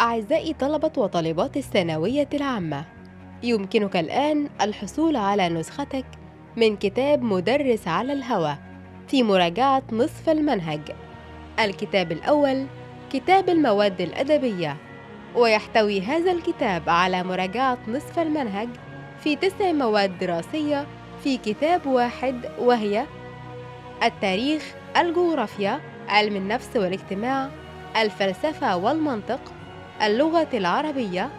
أعزائي طلبة وطالبات الثانوية العامة يمكنك الآن الحصول على نسختك من كتاب مدرس على الهوى في مراجعة نصف المنهج. الكتاب الأول كتاب المواد الأدبية ويحتوي هذا الكتاب على مراجعة نصف المنهج في تسع مواد دراسية في كتاب واحد وهي التاريخ الجغرافيا علم النفس والاجتماع الفلسفة والمنطق اللغة العربية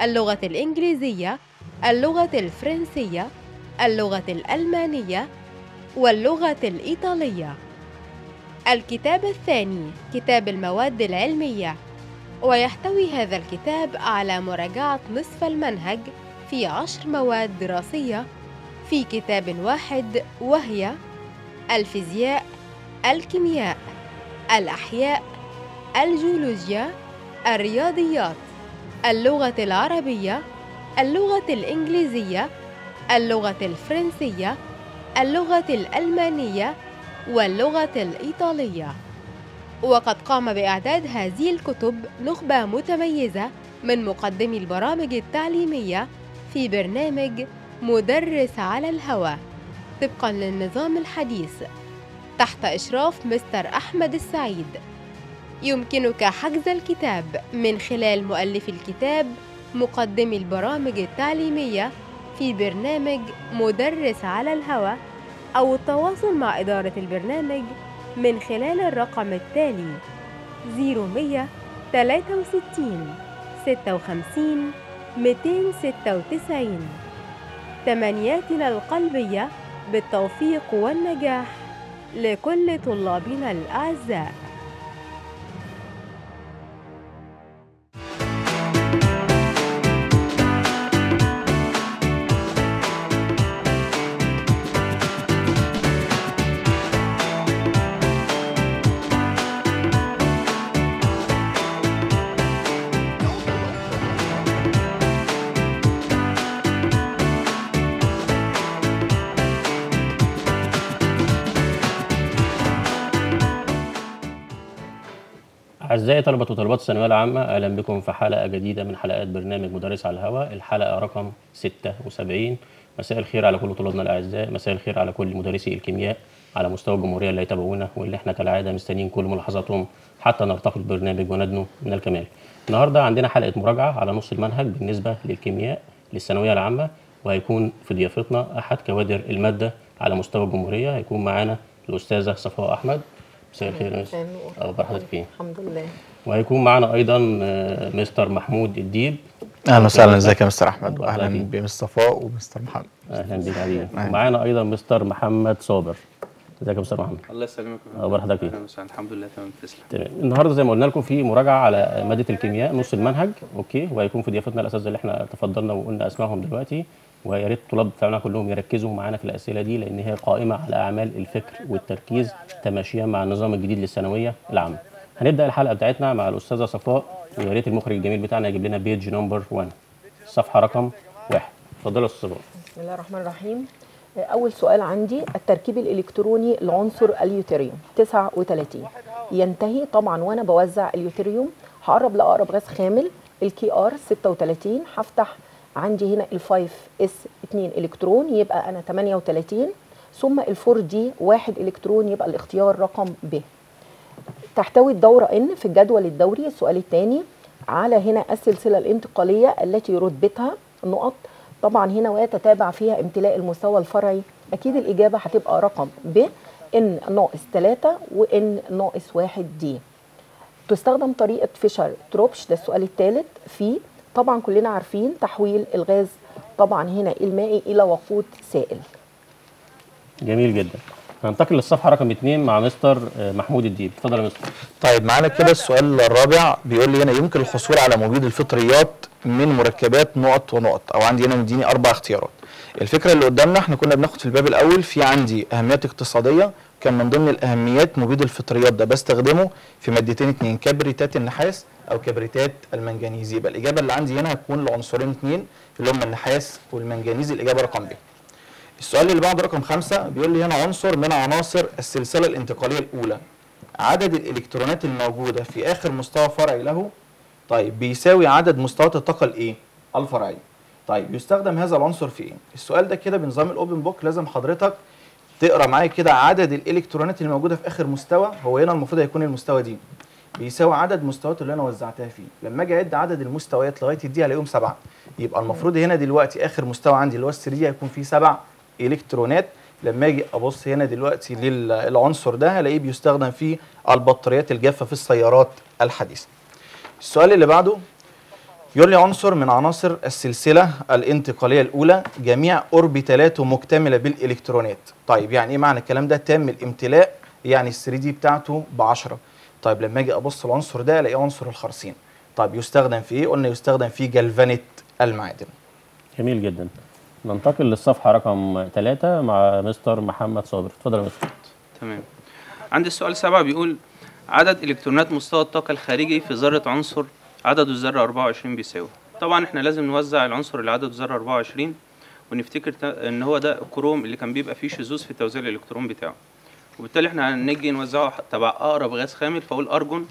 اللغة الإنجليزية اللغة الفرنسية اللغة الألمانية واللغة الإيطالية. الكتاب الثاني كتاب المواد العلمية. ويحتوي هذا الكتاب على مراجعة نصف المنهج في عشر مواد دراسية في كتاب واحد وهي الفيزياء الكيمياء الأحياء الجيولوجيا الرياضيات اللغة العربية اللغة الإنجليزية اللغة الفرنسية اللغة الألمانية واللغة الإيطالية. وقد قام بإعداد هذه الكتب نخبة متميزة من مقدمي البرامج التعليمية في برنامج مدرس على الهوى طبقا للنظام الحديث تحت إشراف مستر أحمد السعيد. يمكنك حجز الكتاب من خلال مؤلف الكتاب مقدمي البرامج التعليمية في برنامج مدرس على الهوى أو التواصل مع إدارة البرنامج من خلال الرقم التالي 0163 56 296 تمنياتنا القلبية بالتوفيق والنجاح لكل طلابنا الأعزاء. أعزائي طلبة وطالبات الثانوية العامة أهلا بكم في حلقة جديدة من حلقات برنامج مدرس على الهواء الحلقة رقم 76 مساء الخير على كل طلابنا الأعزاء. مساء الخير على كل مدرسي الكيمياء على مستوى الجمهورية اللي يتابعونا واللي إحنا كالعادة مستنيين كل ملاحظاتهم حتى نرتقي البرنامج وندنو من الكمال. النهاردة عندنا حلقة مراجعة على نص المنهج بالنسبة للكيمياء للثانوية العامة وهيكون في ضيافتنا أحد كوادر المادة على مستوى الجمهورية. هيكون معانا الأستاذة صفاء أحمد. مساء الخير يا مستر أخبار حضرتك إيه؟ الحمد لله. وهيكون معنا أيضا آه، مستر محمود الديب. أهلا وسهلا. إزيك يا مستر أحمد؟ واهلا. بمستر صفاء ومستر محمد. أهلا بيك حبيبي أهلا. ومعانا أيضا مستر محمد صابر. إزيك يا مستر محمد؟ الله يسلمك. أخبار حضرتك وسهلاً. الحمد لله تمام. تسلم. تمام. النهارده زي ما قلنا لكم في مراجعة على مادة الكيمياء نص المنهج. Okay. وهيكون في ضيافتنا الأساتذة اللي إحنا تفضلنا وقلنا أسمائهم دلوقتي. ويا ريت الطلاب بتاعنا كلهم يركزوا معانا في الأسئلة دي لأن هي قائمة على أعمال الفكر والتركيز تماشيا مع النظام الجديد للثانوية العامة. هنبدأ الحلقة بتاعتنا مع الأستاذة صفاء ويا ريت المخرج الجميل بتاعنا يجيب لنا page number 1 الصفحه رقم واحد. اتفضلوا يا أستاذ بسم الله الرحمن الرحيم. أول سؤال عندي التركيب الإلكتروني لعنصر اليوتريوم 39 ينتهي طبعا وأنا بوزع اليوتريوم هقرب لأقرب غاز خامل ال Kr 36 هفتح عندي هنا ال 5 s 2 إلكترون يبقى أنا 38 ثم ال 4 d 1 إلكترون يبقى الاختيار رقم ب. تحتوي الدورة n في الجدول الدوري. السؤال الثاني على هنا السلسلة الانتقالية التي رتبتها نقط. طبعا هنا ويتتابع فيها امتلاء المستوى الفرعي. أكيد الإجابة هتبقى رقم ب n ناقص 3 و n ناقص 1 d تستخدم طريقة فيشر تروبش ده السؤال الثالث. في طبعا كلنا عارفين تحويل الغاز طبعا هنا المائي إلى وقود سائل. جميل جدا. هننتقل للصفحة رقم اثنين مع مستر آه، محمود الديب. اتفضل يا مستر. طيب معانا كده السؤال الرابع بيقول لي هنا يمكن الحصول على مبيد الفطريات من مركبات نقط ونقط؟ أو عندي هنا مديني أربع اختيارات. الفكرة اللي قدامنا إحنا كنا بناخد في الباب الأول في عندي أهميات اقتصادية كان من ضمن الأهميات مبيد الفطريات ده بستخدمه في مادتين اتنين كبريتات النحاس أو كبريتات المنجنيز. يبقى الإجابة اللي عندي هنا هتكون لعنصرين اتنين اللي هم النحاس والمنجنيز الإجابة رقم ب. السؤال اللي بعده رقم خمسة بيقول لي هنا عنصر من عناصر السلسلة الانتقالية الأولى. عدد الإلكترونات الموجودة في آخر مستوى فرعي له؟ طيب بيساوي عدد مستويات الطاقة الايه الفرعيه طيب يستخدم هذا العنصر في إيه؟ السؤال ده كده بنظام الأوبن بوك لازم حضرتك تقرا معايا كده عدد الالكترونات اللي موجوده في اخر مستوى هو هنا المفروض هيكون المستوى دي. بيساوي عدد مستويات اللي أنا وزعتها فيه. لما أجي اعد عدد المستويات لغاية الدي هلاقيهم سبعة. يبقى المفروض هنا دلوقتي اخر مستوى عندي اللي هو 3 دي هيكون فيه سبع الكترونات. لما أجي ابص هنا دلوقتي للعنصر ده هلاقيه بيستخدم في البطاريات الجافة في السيارات الحديثة. السؤال اللي بعده يقول لي عنصر من عناصر السلسلة الانتقالية الأولى جميع أوربيتالاته مكتملة بالإلكترونات. طيب يعني إيه معنى الكلام ده؟ تام الامتلاء يعني ال 3 دي بتاعته ب 10 طيب لما أجي أبص العنصر ده ألاقيه عنصر الخرسين. طيب يستخدم في إيه؟ قلنا يستخدم في جلفنه المعادن. جميل جدا. ننتقل للصفحة رقم ثلاثة مع مستر محمد صابر. اتفضل يا مستر. تمام. عندي السؤال سبعة بيقول عدد إلكترونات مستوى الطاقة الخارجي في ذرة عنصر عدد الذرة 24 بيساوي. طبعا إحنا لازم نوزع العنصر اللي عدد الذرة 24 ونفتكر إن هو ده الكروم اللي كان بيبقى فيه شذوذ في توزيع الإلكترون بتاعه. وبالتالي إحنا هنيجي نوزعه تبع أقرب غاز خامل فأقول أرجون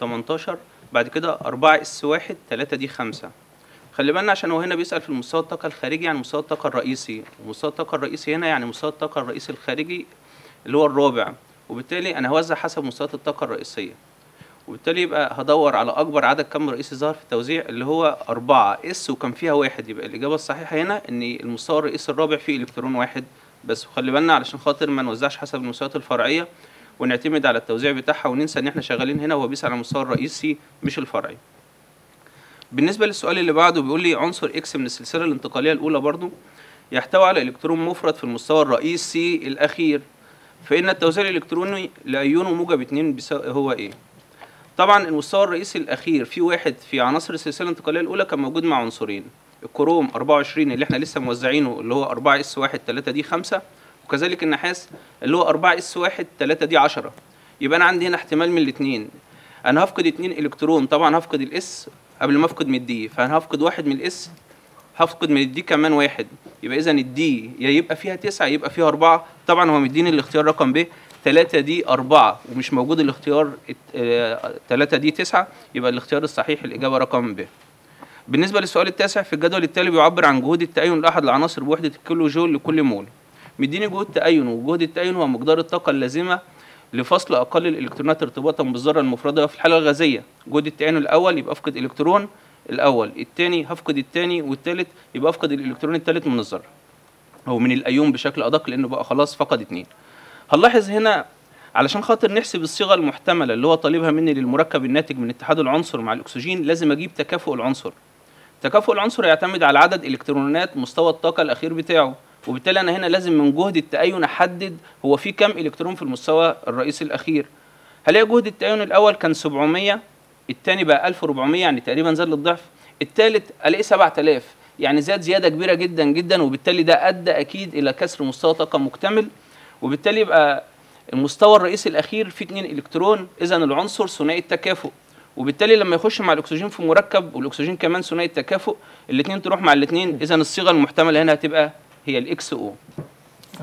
18 بعد كده 4 s 1 3 d 5 خلي بالنا عشان هو هنا بيسأل في المستوى الطاقة الخارجي يعني مستوى الطاقة الرئيسي. ومستوى الطاقة الرئيسي هنا يعني مستوى الطاقة الرئيسي الخارجي اللي هو الرابع. وبالتالي أنا هوزع حسب مستويات الطاقة الرئيسية. وبالتالي يبقى هدور على أكبر عدد كم رئيسي ظهر في التوزيع اللي هو أربعة s وكان فيها واحد. يبقى الإجابة الصحيحة هنا إن المستوى الرئيسي الرابع فيه إلكترون واحد بس. وخلي بالنا علشان خاطر ما نوزعش حسب المستويات الفرعية ونعتمد على التوزيع بتاعها وننسى إن إحنا شغالين هنا وهو بيسأل على المستوى الرئيسي مش الفرعي. بالنسبة للسؤال اللي بعده بيقول لي عنصر إكس من السلسلة الانتقالية الأولى برضو يحتوي على إلكترون مفرد في المستوى الرئيسي الأخير. فإن التوزيع الإلكتروني لأيون وموجب 2 بيساوي هو إيه؟ طبعا المستوى الرئيسي الأخير في واحد في عناصر السلسلة الانتقالية الأولى كان موجود مع عنصرين الكروم 24 اللي إحنا لسه موزعينه اللي هو 4 s 1 3 d 5 وكذلك النحاس اللي هو 4 s 1 3 d 10 يبقى أنا عندي هنا احتمال من الاثنين أنا هفقد اتنين إلكترون طبعا هفقد ال s قبل ما أفقد من ال d فأنا هفقد واحد من ال s هفقد من ال d كمان واحد. يبقى اذا ال d يا يبقى فيها تسعة يبقى فيها أربعة. طبعا هو مديني الاختيار رقم ب. 3 d أربعة ومش موجود الاختيار 3 دي تسعة يبقى الاختيار الصحيح الإجابة رقم ب. بالنسبة للسؤال التاسع في الجدول التالي بيعبر عن جهود التأين لأحد العناصر بوحدة الكيلو جول لكل مول. مديني جهود تأين وجهد التأين هو مقدار الطاقة اللازمة لفصل أقل الإلكترونات ارتباطا بالذرة المفردة في الحالة الغازية. جهد التأين الأول يبقى أفقد إلكترون الأول. الثاني هفقد الثاني والثالث يبقى أفقد الإلكترون الثالث من الذرة. أو من الأيون بشكل أدق لأنه بقى خلاص فقد اتنين. هنلاحظ هنا علشان خاطر نحسب الصيغة المحتملة اللي هو طالبها مني للمركب الناتج من اتحاد العنصر مع الأكسجين لازم أجيب تكافؤ العنصر. تكافؤ العنصر يعتمد على عدد إلكترونات مستوى الطاقة الأخير بتاعه وبالتالي أنا هنا لازم من جهد التأين أحدد هو في كم إلكترون في المستوى الرئيسي الأخير. هلاقي جهد التأين الأول كان 700 الثاني بقى 1400 يعني تقريبا زاد للضعف. الثالث ألاقي 7000 يعني زاد زيادة كبيرة جدا جدا وبالتالي ده أدى أكيد إلى كسر مستوى طاقة مكتمل. وبالتالي يبقى المستوى الرئيسي الأخير فيه 2 إلكترون اذا العنصر ثنائي التكافؤ. وبالتالي لما يخش مع الأكسجين في مركب والأكسجين كمان ثنائي التكافؤ الاثنين تروح مع الاثنين اذا الصيغة المحتملة هنا هتبقى هي الاكس أو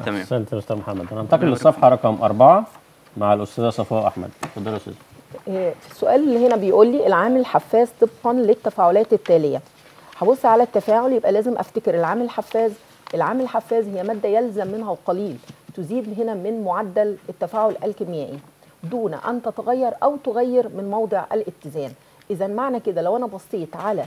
تمام أحسنت يا أستاذ محمد. هننتقل للصفحة رقم أربعة مع الأستاذة صفاء أحمد. اتفضل يا أستاذ إيه، في السؤال اللي هنا بيقول لي العامل الحفاز طبقا للتفاعلات التالية. هبص على التفاعل يبقى لازم أفتكر العامل الحفاز. العامل الحفاز هي مادة يلزم منها القليل. تزيد هنا من معدل التفاعل الكيميائي دون أن تتغير أو تغير من موضع الاتزان. اذا معنى كده لو أنا بصيت على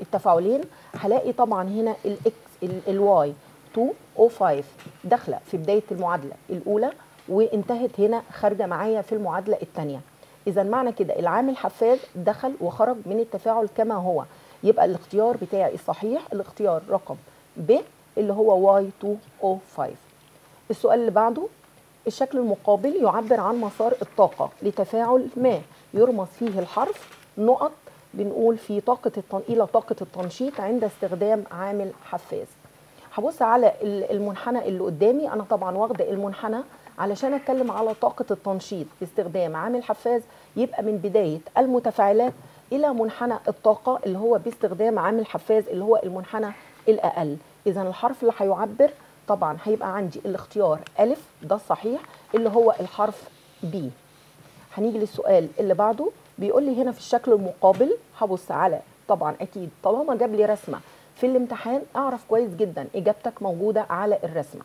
التفاعلين هلاقي طبعا هنا ال X ال Y 205 داخلة في بداية المعادلة الأولى وانتهت هنا خارجة معايا في المعادلة الثانية اذا معنى كده العامل حفاز دخل وخرج من التفاعل كما هو. يبقى الاختيار بتاعي الصحيح الاختيار رقم ب اللي هو واي 205 السؤال اللي بعده الشكل المقابل يعبر عن مسار الطاقة لتفاعل ما يرمز فيه الحرف نقط بنقول في طاقة التن... إلى طاقة التنشيط عند استخدام عامل حفاز. هبص على ال- المنحنى اللي قدامي. أنا طبعا واخدة المنحنى علشان أتكلم على طاقة التنشيط باستخدام عامل حفاز. يبقى من بداية المتفاعلات إلى منحنى الطاقة اللي هو باستخدام عامل حفاز اللي هو المنحنى الأقل. إذا الحرف اللي هيعبر طبعا هيبقى عندي الاختيار ألف ده الصحيح اللي هو الحرف بي هنيجي للسؤال اللي بعده بيقول لي هنا في الشكل المقابل هبص على طبعا أكيد طالما جاب لي رسمة في الامتحان أعرف كويس جدا إجابتك موجودة على الرسمة.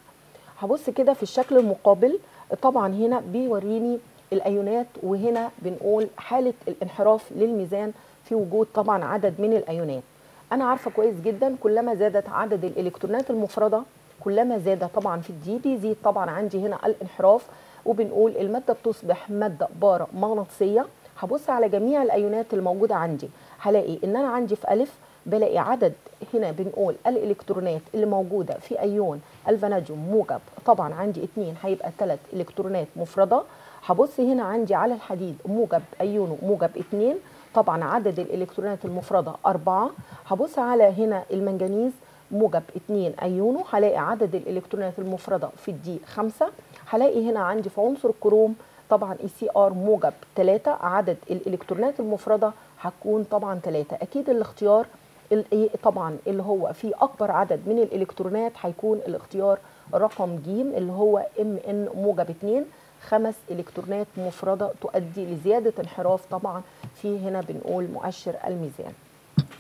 هبص كده في الشكل المقابل طبعا هنا بيوريني الأيونات وهنا بنقول حالة الانحراف للميزان في وجود طبعا عدد من الأيونات. أنا عارفة كويس جدا كلما زادت عدد الإلكترونات المفردة كلما زاد طبعا في الدي بيزيد طبعا عندي هنا الانحراف وبنقول المادة بتصبح مادة بارا مغناطيسية. هبص على جميع الأيونات الموجودة عندي هلاقي إن أنا عندي في ألف بلاقي عدد هنا بنقول الإلكترونات اللي موجوده في أيون الفاناديوم موجب طبعا عندي اتنين هيبقى ثلاث إلكترونات مفردة. هبص هنا عندي على الحديد موجب ايونه موجب اتنين طبعا عدد الإلكترونات المفردة أربعة. هبص على هنا المنجنيز موجب اتنين ايونه هلاقي عدد الإلكترونات المفردة في ال d خمسة. هلاقي هنا عندي في عنصر الكروم طبعا اي Cr موجب 3 عدد الإلكترونات المفردة هتكون طبعا 3 أكيد الاختيار ال- طبعا اللي هو فيه أكبر عدد من الإلكترونات هيكون الاختيار رقم ج اللي هو Mn موجب 2 خمس إلكترونات مفردة تؤدي لزيادة انحراف طبعا. في هنا بنقول مؤشر الميزان.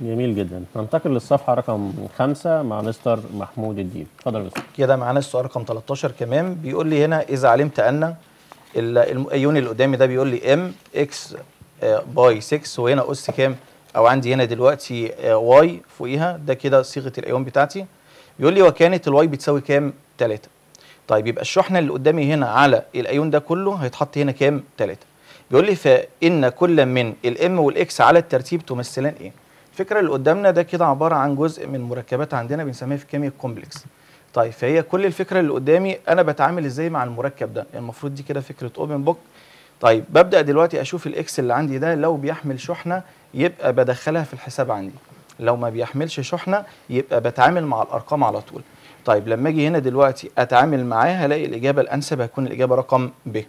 جميل جدا. ننتقل للصفحة رقم خمسة مع مستر محمود الدين. اتفضل يا مستر. كده معانا السؤال رقم 13 كمان. بيقول لي هنا إذا علمت أن ال- الأيون اللي قدامي ده بيقول لي MX باي 6 وهنا x كام؟ أو عندي هنا دلوقتي y فوقيها. ده كده صيغة الأيون بتاعتي. بيقول لي وكانت ال y بتساوي كام؟ 3 طيب يبقى الشحنة اللي قدامي هنا على الأيون ده كله هيتحط هنا كام؟ 3 بيقول لي فإن كل من ال M وال X على الترتيب تمثلان إيه؟ الفكرة اللي قدامنا ده كده عبارة عن جزء من مركبات عندنا بنسميها في الكيمياء complex طيب فهي كل الفكرة اللي قدامي أنا بتعامل إزاي مع المركب ده؟ المفروض دي كده فكرة open book طيب ببدأ دلوقتي أشوف ال X اللي عندي ده لو بيحمل شحنة يبقى بدخلها في الحساب عندي. لو ما بيحملش شحنة يبقى بتعامل مع الأرقام على طول. طيب لما أجي هنا دلوقتي أتعامل معاه هلاقي الإجابة الأنسب هتكون الإجابة رقم ب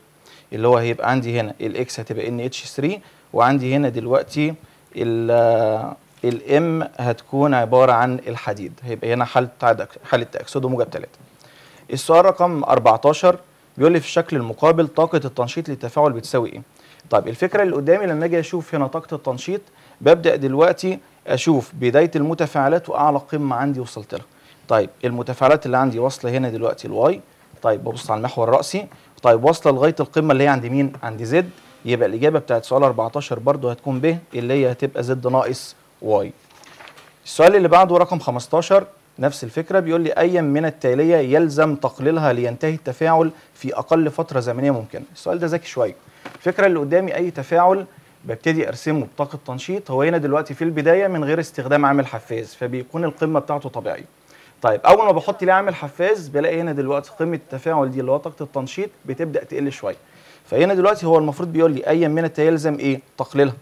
اللي هو هيبقى عندي هنا ال X هتبقى NH 3 وعندي هنا دلوقتي ال M هتكون عبارة عن الحديد. هيبقى هنا حالة حالة تاكسده موجب 3 السؤال رقم 14 بيقول لي في الشكل المقابل طاقة التنشيط للتفاعل بتساوي إيه؟ طيب الفكرة اللي قدامي لما أجي أشوف هنا طاقة التنشيط ببدأ دلوقتي أشوف بداية المتفاعلات وأعلى قمة عندي وصلت لها. طيب المتفاعلات اللي عندي واصلة هنا دلوقتي ال y طيب ببص على المحور الرأسي. طيب واصلة لغاية القمة اللي هي عند مين؟ عند z يبقى الإجابة بتاعت سؤال 14 برضو هتكون ب اللي هي هتبقى z ناقص y. السؤال اللي بعده رقم 15 نفس الفكرة بيقول لي ايا من التالية يلزم تقليلها لينتهي التفاعل في أقل فترة زمنية ممكنة. السؤال ده ذكي شوية. الفكرة اللي قدامي أي تفاعل ببتدي أرسمه بطاقة تنشيط هو هنا دلوقتي في البداية من غير استخدام عامل حفاز فبيكون القمة بتاعته طبيعية. طيب أول ما بحط ليه عامل حفاز بلاقي هنا دلوقتي قمة التفاعل دي اللي هو طاقة التنشيط بتبدأ تقل شوية. فهنا دلوقتي هو المفروض بيقول لي ايا من التالية يلزم إيه؟ تقليلها.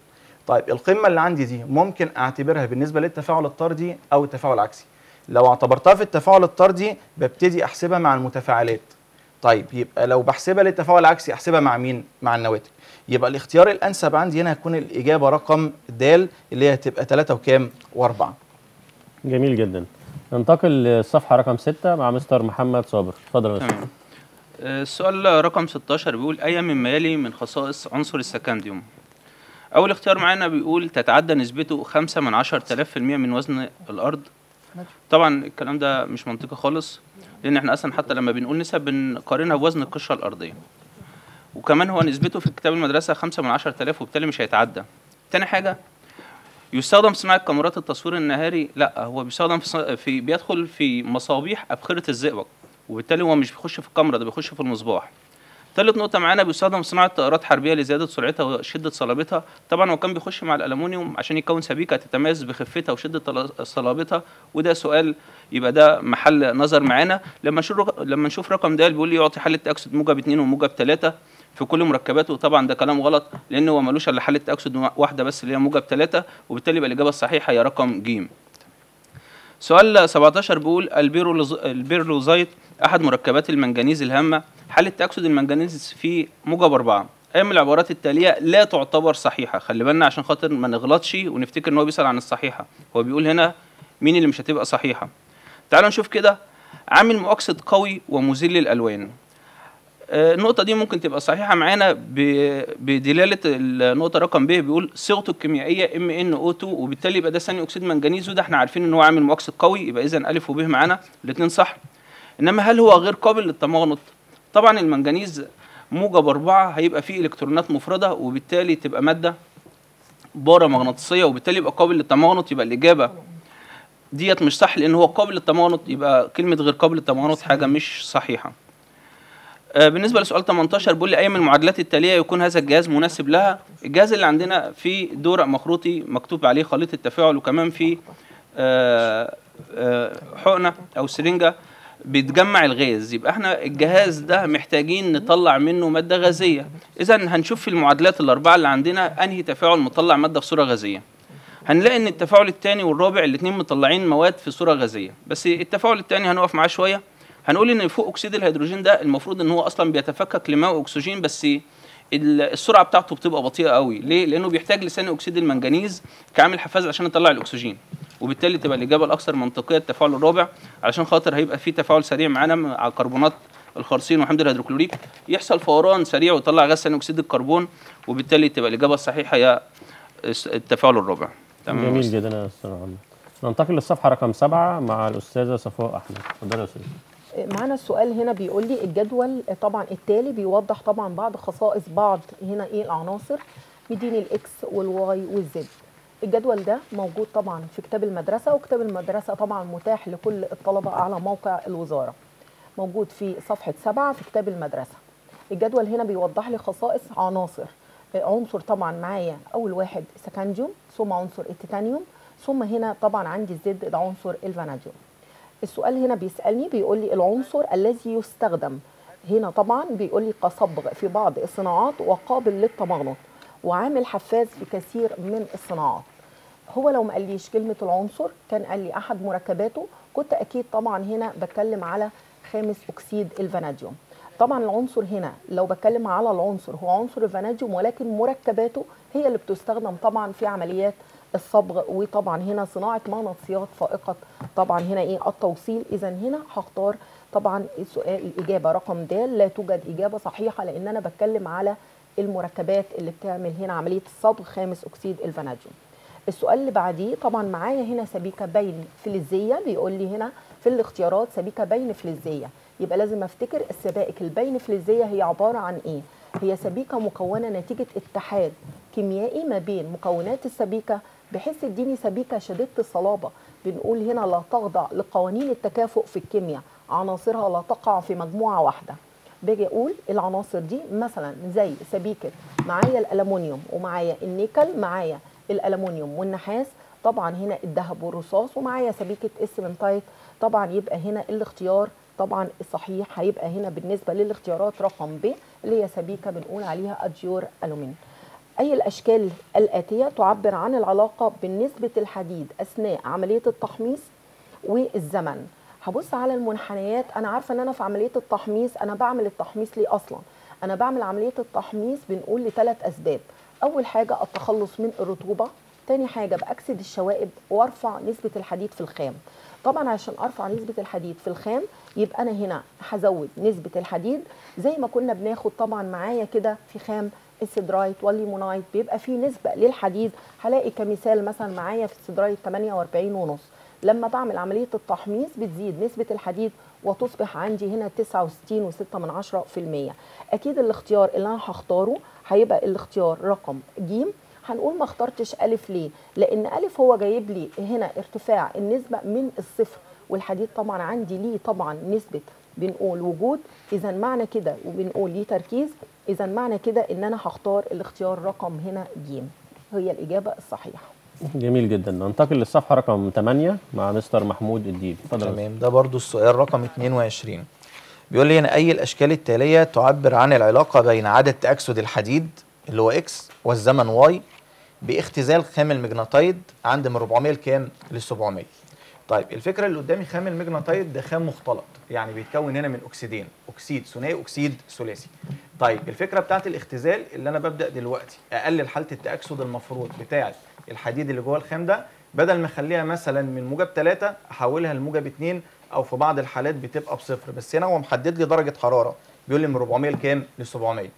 طيب القمة اللي عندي دي ممكن أعتبرها بالنسبة للتفاعل الطردي أو التفاعل العكسي. لو اعتبرتها في التفاعل الطردي ببتدي أحسبها مع المتفاعلات. طيب يبقى لو بحسبها للتفاعل العكسي أحسبها مع مين؟ مع النواتج. يبقى الاختيار الأنسب عندي هنا هتكون الإجابة رقم د اللي هي هتبقى 3 وكام؟ و4 جميل جدا. ننتقل للصفحة رقم ستة مع مستر محمد صابر. اتفضل يا مستر. تمام. آه، السؤال رقم 16 بيقول أي مما يلي من خصائص عنصر السكنديوم؟ أول اختيار معانا بيقول تتعدى نسبته خمسة من عشر تلاف في المية من وزن الأرض. طبعا الكلام ده مش منطقي خالص لأن إحنا أصلا حتى لما بنقول نسب بنقارنها بوزن القشرة الأرضية. وكمان هو نسبته في كتاب المدرسة خمسة من عشر تلاف وبالتالي مش هيتعدى. تاني حاجة يستخدم في صناعة كاميرات التصوير النهاري؟ لأ هو بيستخدم في, في بيدخل في مصابيح أبخرة الزئبق وبالتالي هو مش بيخش في الكاميرا ده بيخش في المصباح. تالت نقطة معانا بيستخدم في صناعة طائرات حربية لزيادة سرعتها وشدة صلابتها. طبعا هو كان بيخش مع الألمونيوم عشان يكون سبيكة تتميز بخفتها وشدة طل- صلابتها. وده سؤال يبقى ده محل نظر معانا. لما لما نشوف رقم ده بيقول لي يعطي حالة تأكسد موجب 2 وموجب 3 في كل مركباته. طبعا ده كلام غلط لأن هو ملوش إلا حالة تأكسد واحدة بس اللي هي موجب 3 وبالتالي يبقى الإجابة الصحيحة هي رقم ج سؤال 17 بيقول البيرولوز- البيرلوزايت أحد مركبات المنجنيز الهامة؟ حالة تاكسد المنجنيز في موجب أربعة اي من العبارات التالية لا تعتبر صحيحة. خلي بالنا عشان خاطر ما نغلطش ونفتكر إن هو بيسأل عن الصحيحة. هو بيقول هنا مين اللي مش هتبقى صحيحة. تعالوا نشوف كده عامل مؤكسد قوي ومزيل للالوان آه، النقطة دي ممكن تبقى صحيحة معانا بدلالة النقطة رقم ب بيقول صيغته الكيميائية MnO 2 وبالتالي يبقى ده ثاني أكسيد منجنيز وده إحنا عارفين إن هو عامل مؤكسد قوي يبقى اذا ألف وب معانا. الاثنين صح. إنما هل هو غير قابل للتمغنط؟ طبعا المنجنيز موجب أربعة هيبقى فيه إلكترونات مفردة وبالتالي تبقى مادة بارة مغناطيسية وبالتالي يبقى قابل للتمغنط يبقى الإجابة ديت مش صح لأن هو قابل للتمغنط يبقى كلمة غير قابل للتمغنط حاجة مش صحيحة. آه، بالنسبة لسؤال 18 بيقول لي أي من المعادلات التالية يكون هذا الجهاز مناسب لها؟ الجهاز اللي عندنا فيه دورق مخروطي مكتوب عليه خليط التفاعل وكمان فيه آه، آه، حقنة أو سرنجة بيتجمع الغاز. يبقى إحنا الجهاز ده محتاجين نطلع منه مادة غازية. إذا هنشوف في المعادلات الأربعة اللي عندنا أنهي تفاعل مطلع مادة في صورة غازية. هنلاقي إن التفاعل الثاني والرابع الاثنين مطلعين مواد في صورة غازية. بس التفاعل الثاني هنقف معاه شوية. هنقول إن فوق أكسيد الهيدروجين ده المفروض إن هو أصلا بيتفكك لماء واكسجين بس ال- السرعة بتاعته بتبقى بطيئة قوي ليه؟ لأنه بيحتاج لثاني أكسيد المنجنيز كعامل حفاز عشان يطلع الأكسجين. وبالتالي تبقى الإجابة الأكثر منطقية التفاعل الرابع علشان خاطر هيبقى في تفاعل سريع معانا مع كربونات الخارصين وحمض الهيدروكلوريك يحصل فوران سريع ويطلع غاز ثاني أكسيد الكربون وبالتالي تبقى الإجابة الصحيحة هي التفاعل الرابع. تمام. جميل جدا يا أستاذ محمد. ننتقل للصفحة رقم سبعة مع الأستاذة صفاء أحمد. اتفضلي يا أستاذ معانا السؤال هنا بيقول لي الجدول طبعا التالي بيوضح طبعا بعض خصائص بعض هنا إيه العناصر مديني الاكس والواي والزد الجدول ده موجود طبعا في كتاب المدرسة وكتاب المدرسة طبعا متاح لكل الطلبة على موقع الوزارة. موجود في صفحة سبعة في كتاب المدرسة. الجدول هنا بيوضح لي خصائص عناصر. عنصر طبعا معايا أول واحد سكنديوم ثم عنصر التيتانيوم ثم هنا طبعا عندي ال Z ده عنصر الفاناديوم السؤال هنا بيسألني بيقول لي العنصر الذي يستخدم. هنا طبعا بيقول لي كصبغ في بعض الصناعات وقابل للتمغنط وعامل حفاز في كثير من الصناعات. هو لو ما قاليش كلمة العنصر كان قال لي أحد مركباته. كنت أكيد طبعا هنا بتكلم على خامس أكسيد الفاناديوم. طبعا العنصر هنا لو بتكلم على العنصر هو عنصر الفاناديوم ولكن مركباته هي اللي بتستخدم طبعا في عمليات الصبغ. وطبعا هنا صناعة مغناطيسيات فائقة. طبعا هنا إيه؟ التوصيل. اذا هنا هختار طبعا السؤال الإجابة رقم د لا توجد إجابة صحيحة لأن أنا بتكلم على المركبات اللي بتعمل هنا عملية الصبغ خامس أكسيد الفاناديوم. السؤال اللي بعديه طبعا معايا هنا سبيكة بين فلزية بيقول لي هنا في الاختيارات سبيكة بين فلزية. يبقى لازم أفتكر السبائك البين فلزية هي عبارة عن إيه؟ هي سبيكة مكونة نتيجة اتحاد كيميائي ما بين مكونات السبيكة بحيث تديني سبيكة شديدة الصلابة. بنقول هنا لا تخضع لقوانين التكافؤ في الكيمياء عناصرها لا تقع في مجموعة واحدة. باجي أقول العناصر دي مثلا زي سبيكة معايا الالومنيوم ومعايا النيكل معايا الالومنيوم والنحاس طبعا هنا الذهب والرصاص ومعايا سبيكة السمنتايت طبعا يبقى هنا الاختيار طبعا الصحيح هيبقى هنا بالنسبة للاختيارات رقم ب اللي هي سبيكة بنقول عليها الديورالومين أي الأشكال الآتية تعبر عن العلاقة بالنسبة الحديد أثناء عملية التحميص والزمن. هبص على المنحنيات أنا عارفة أن أنا في عملية التحميص أنا بعمل التحميص ليه أصلا؟ أنا بعمل عملية التحميص بنقول لثلاث أسباب. أول حاجة التخلص من الرطوبة تاني حاجة بأكسد الشوائب وأرفع نسبة الحديد في الخام. طبعا عشان أرفع نسبة الحديد في الخام يبقى أنا هنا هزود نسبة الحديد. زي ما كنا بناخد طبعا معايا كده في خام السيدرايت والليمونايت بيبقى فيه نسبة للحديد. هلاقي كمثال مثلا معايا في السيدرايت 48 ونص. لما بعمل عملية التحميص بتزيد نسبة الحديد وتصبح عندي هنا 69 و6 من عشرة في المية. أكيد الاختيار اللي أنا هختاره هيبقى الاختيار رقم ج هنقول ما اخترتش ألف ليه؟ لأن ألف هو جايب لي هنا ارتفاع النسبة من الصفر والحديد طبعا عندي ليه طبعا نسبة بنقول وجود. إذا معنى كده وبنقول ليه تركيز. إذا معنى كده إن أنا هختار الاختيار رقم هنا ج هي الإجابة الصحيحة. جميل جدا. ننتقل للصفحة رقم 8 مع مستر محمود الديب اتفضل. تمام. ده برضو السؤال رقم 22 بيقول لي هنا أي الأشكال التالية تعبر عن العلاقة بين عدد تاكسد الحديد اللي هو x والزمن y بإختزال خام المجنتيت عند من 400 لكام؟ ل 700 طيب الفكرة اللي قدامي خام المجناطيد ده خام مختلط يعني بيتكون هنا من أكسيدين أكسيد ثنائي أكسيد ثلاثي. طيب الفكرة بتاعت الاختزال اللي أنا ببدأ دلوقتي أقلل حالة التأكسد المفروض بتاعة الحديد اللي جوه الخام ده بدل ما أخليها مثلا من موجب 3 أحولها لموجب 2 أو في بعض الحالات بتبقى بصفر. بس هنا هو محدد لي درجة حرارة بيقول لي من 400 لكام؟ ل 700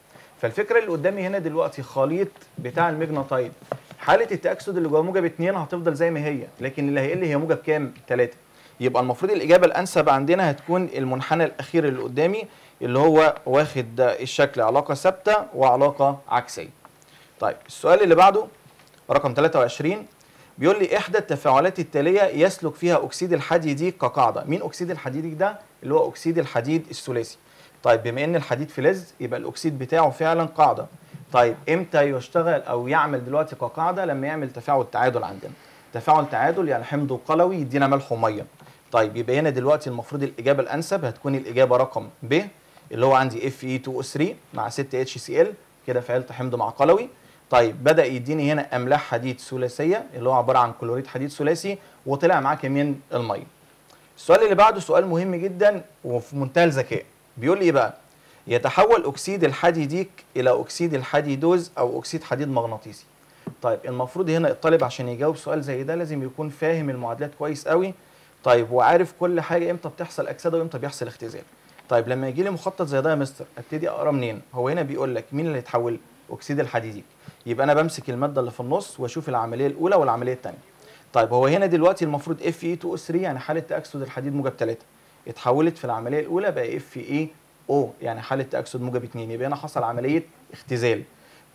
فالفكرة اللي قدامي هنا دلوقتي خليط بتاع المجناطيد حالة التأكسد اللي جوه موجب 2 هتفضل زي ما هي لكن اللي هيقل هي موجب كام؟ 3 يبقى المفروض الإجابة الأنسب عندنا هتكون المنحنى الأخير اللي قدامي اللي هو واخد الشكل علاقة ثابتة وعلاقة عكسية. طيب السؤال اللي بعده رقم 23 بيقول لي إحدى التفاعلات التالية يسلك فيها أكسيد الحديد كقاعدة. مين أكسيد الحديد ده؟ اللي هو أكسيد الحديد الثلاثي. طيب بما إن الحديد فلز يبقى الأكسيد بتاعه فعلا قاعدة. طيب إمتى يشتغل أو يعمل دلوقتي كقاعدة؟ لما يعمل تفاعل تعادل عندنا. تفاعل تعادل يعني حمض وقلوي يدينا ملح ومية. طيب يبقى هنا دلوقتي المفروض الإجابة الأنسب هتكون الإجابة رقم ب اللي هو عندي Fe 2 O 3 مع 6 HCl كده فعلت حمض مع قلوي. طيب بدأ يديني هنا أملاح حديد ثلاثية اللي هو عبارة عن كلوريد حديد ثلاثي وطلع معاه كمان المية. السؤال اللي بعده سؤال مهم جدا وفي منتهى الذكاء. بيقول إيه بقى؟ يتحول أكسيد الحديديك إلى أكسيد الحديدوز أو أكسيد حديد مغناطيسي. طيب المفروض هنا الطالب عشان يجاوب سؤال زي ده لازم يكون فاهم المعادلات كويس قوي. طيب وعارف كل حاجة إمتى بتحصل أكسدة وإمتى بيحصل اختزال. طيب لما يجي لي مخطط زي ده يا مستر أبتدي أقرأ منين؟ هو هنا بيقول لك مين اللي يتحول أكسيد الحديديك يبقى أنا بمسك المادة اللي في النص وأشوف العملية الأولى والعملية الثانية طيب هو هنا دلوقتي المفروض Fe 2 O 3 يعني حالة تاكسد الحديد موجب 3 اتحولت في العملية الأولى بقى FeO يعني حالة تاكسد موجب 2 يبقى هنا حصل عملية اختزال.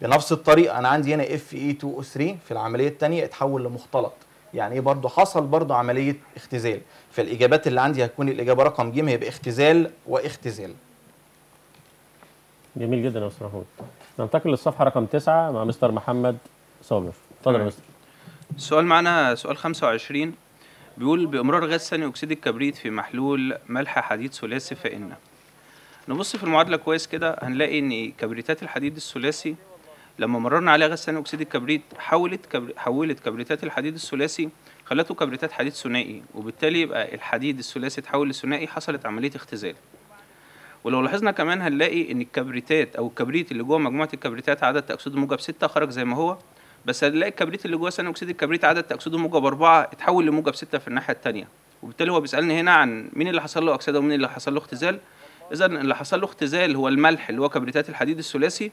بنفس الطريقة أنا عندي هنا Fe 2 O 3 في العملية الثانية اتحول لمختلط. يعني إيه برضه حصل برضه عملية اختزال. فالإجابات اللي عندي هتكون الإجابة رقم ج هيبقى اختزال واختزال. جميل جدا يا مستر محمود. ننتقل للصفحة رقم 9 مع مستر محمد صابر. اتفضل يا. مستر. السؤال معنا سؤال 25 بيقول بإمرار غاز ثاني أكسيد الكبريت في محلول ملح حديد ثلاثي فإن. نبص في المعادلة كويس كده هنلاقي إن كبريتات الحديد الثلاثي لما مررنا عليها غاز ثاني أكسيد الكبريت حولت كبر... حولت كبريتات الحديد الثلاثي خلته كبريتات حديد ثنائي وبالتالي يبقى الحديد الثلاثي اتحول لثنائي حصلت عملية اختزال. ولو لاحظنا كمان هنلاقي إن الكبريتات أو الكبريت اللي جوه مجموعة الكبريتات عدد تأكسده موجب 6 خرج زي ما هو بس هنلاقي الكبريت اللي جوه ثاني أكسيد الكبريت عدد تأكسده موجب 4 اتحول لموجب 6 في الناحية الثانية وبالتالي هو بيسألني هنا عن مين اللي حصل له أكسدة ومين اللي حصل له اختزال. اذا اللي حصل له اختزال هو الملح اللي هو كبريتات الحديد الثلاثي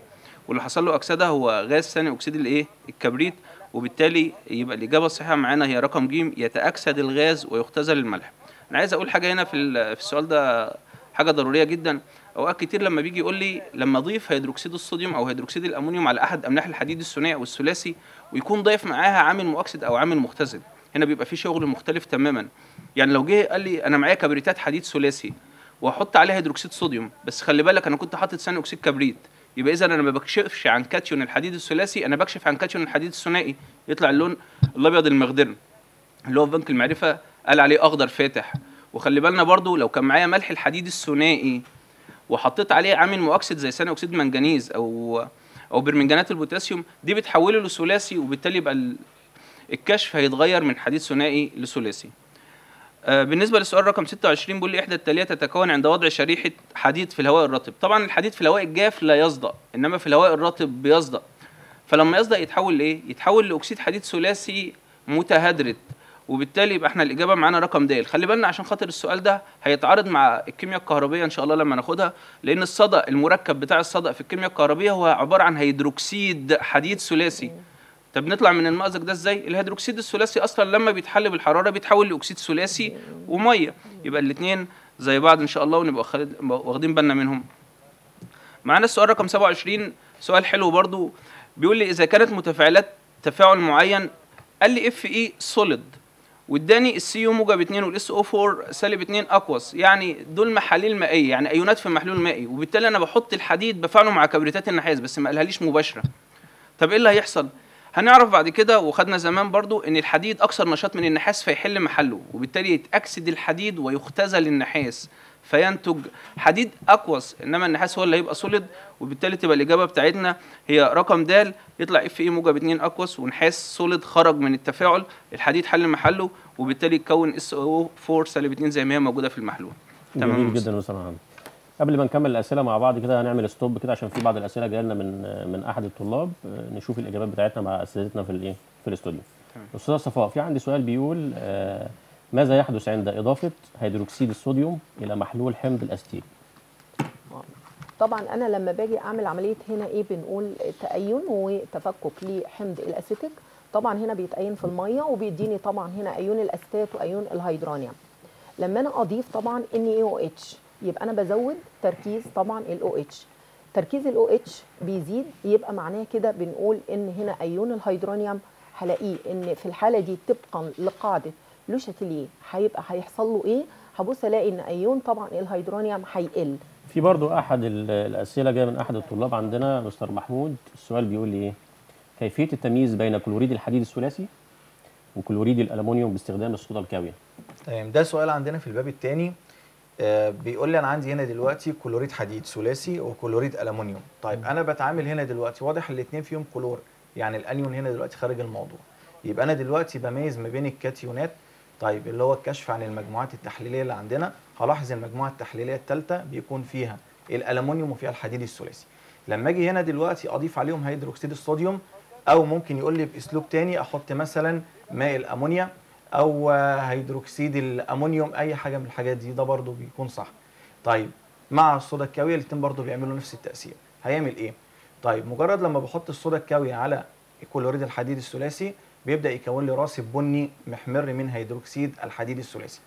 واللي حصل له أكسدة هو غاز ثاني أكسيد الإيه؟ الكبريت. وبالتالي يبقى الإجابة الصحيحة معانا هي رقم ج يتأكسد الغاز ويختزل الملح. أنا عايز أقول حاجة هنا في في السؤال ده حاجة ضرورية جدا. أوقات كتير لما بيجي يقول لي لما اضيف هيدروكسيد الصوديوم أو هيدروكسيد الأمونيوم على أحد أملاح الحديد الثنائي أو الثلاثي ويكون ضايف معاها عامل مؤكسد أو عامل مختزل هنا بيبقى في شغل مختلف تماما. يعني لو جه قال لي أنا معايا كبريتات حديد ثلاثي واحط عليها هيدروكسيد صوديوم بس خلي بالك أنا كنت حاطط ثاني أكسيد كبريت. يبقى اذا أنا ما بكشفش عن كاتيون الحديد الثلاثي أنا بكشف عن كاتيون الحديد الثنائي. يطلع اللون الأبيض المخضر اللي هو في بنك المعرفة قال عليه أخضر فاتح. وخلي بالنا برضو لو كان معايا ملح الحديد الثنائي وحطيت عليه عامل مؤكسد زي ثاني أكسيد منجنيز أو أو برمنجانات البوتاسيوم. دي بتحوله لثلاثي وبالتالي يبقى ال- الكشف هيتغير من حديد ثنائي لثلاثي. آه، بالنسبة للسؤال رقم 26 بيقول لي إحدى التاليه تتكون عند وضع شريحة حديد في الهواء الرطب. طبعا الحديد في الهواء الجاف لا يصدأ إنما في الهواء الرطب بيصدأ. فلما يصدأ يتحول لإيه؟ يتحول لأكسيد حديد ثلاثي متهدرت وبالتالي يبقى إحنا الإجابة معانا رقم د خلي بالنا عشان خاطر السؤال ده هيتعارض مع الكيمياء الكهربية إن شاء الله لما ناخدها لأن الصدأ المركب بتاع الصدأ في الكيمياء الكهربية هو عبارة عن هيدروكسيد حديد ثلاثي. طب نطلع من المأزق ده إزاي؟ الهيدروكسيد الثلاثي أصلا لما بيتحل بالحرارة بيتحول لأكسيد ثلاثي ومية. يبقى الاثنين زي بعض إن شاء الله ونبقى واخدين بالنا منهم. معانا السؤال رقم 27 سؤال حلو برضو. بيقول لي إذا كانت متفاعلات تفاعل معين قال لي Fe solid واداني السي يو موجب 2 وال SO 4 سالب 2 aqueous يعني دول محاليل مائية يعني ايونات في محلول مائي. وبالتالي أنا بحط الحديد بفعله مع كبريتات النحاس بس ما قالهاليش مباشرة. طب إيه اللي هيحصل؟ هنعرف بعد كده وخدنا زمان برضو إن الحديد أكثر نشاط من النحاس فيحل محله وبالتالي يتأكسد الحديد ويختزل النحاس. فينتج حديد aqueous إنما النحاس هو اللي هيبقى solid وبالتالي تبقى الإجابة بتاعتنا هي رقم د يطلع Fe موجب 2 aqueous ونحاس solid خرج من التفاعل الحديد حل محله وبالتالي يتكون SO 4 سالب 2 زي ما هي موجودة في المحلول. جميل يا جدا يا مستر محمد قبل ما نكمل الأسئلة مع بعض كده هنعمل stop كده عشان في بعض الأسئلة جاية لنا من من أحد الطلاب. نشوف الإجابات بتاعتنا مع اساتذتنا في الإيه؟ في الاستوديو. أستاذة صفاء في عندي سؤال بيقول آه، ماذا يحدث عند إضافة هيدروكسيد الصوديوم إلى محلول حمض الأسيتيك طبعا أنا لما باجي أعمل عملية هنا إيه بنقول تأين وتفكك لحمض الأسيتيك. طبعا هنا بيتأين في المية وبيديني طبعا هنا أيون الاسيتات وأيون الهيدرانيوم. لما أنا أضيف طبعا إن إي أو إتش يبقى أنا بزود تركيز طبعا ال OH. تركيز ال OH بيزيد يبقى معناه كده بنقول إن هنا أيون الهيدرانيوم هلاقيه إن في الحالة دي طبقا لقاعدة لو شاتيليه هيبقى هيحصل له إيه؟ هبص ألاقي إن أيون طبعا الهيدرانيوم هيقل. في برضو أحد ال- الأسئلة جاية من أحد الطلاب عندنا مستر محمود. السؤال بيقول لي إيه؟ كيفية التمييز بين كلوريد الحديد الثلاثي وكلوريد الالومنيوم باستخدام الصودا الكاويه تمام ده سؤال عندنا في الباب الثاني بيقول لي أنا عندي هنا دلوقتي كلوريد حديد ثلاثي وكلوريد الومنيوم طيب أنا بتعامل هنا دلوقتي واضح الاثنين فيهم كلور يعني الأنيون هنا دلوقتي خارج الموضوع. يبقى أنا دلوقتي بميز ما بين الكاتيونات طيب اللي هو الكشف عن المجموعات التحليلية اللي عندنا هلاحظ المجموعة التحليلية الثالثه بيكون فيها الالومنيوم وفيها الحديد الثلاثي. لما أجي هنا دلوقتي أضيف عليهم هيدروكسيد الصوديوم أو ممكن يقول لي بأسلوب تاني أحط مثلا ماء الأمونيا أو هيدروكسيد الأمونيوم أي حاجة من الحاجات دي ده برضو بيكون صح. طيب مع الصودا الكاوية الاثنين برضو بيعملوا نفس التأثير. هيعمل إيه؟ طيب مجرد لما بحط الصودا الكاوية على كلوريد الحديد الثلاثي بيبدأ يكون لي راسب بني محمر من هيدروكسيد الحديد الثلاثي.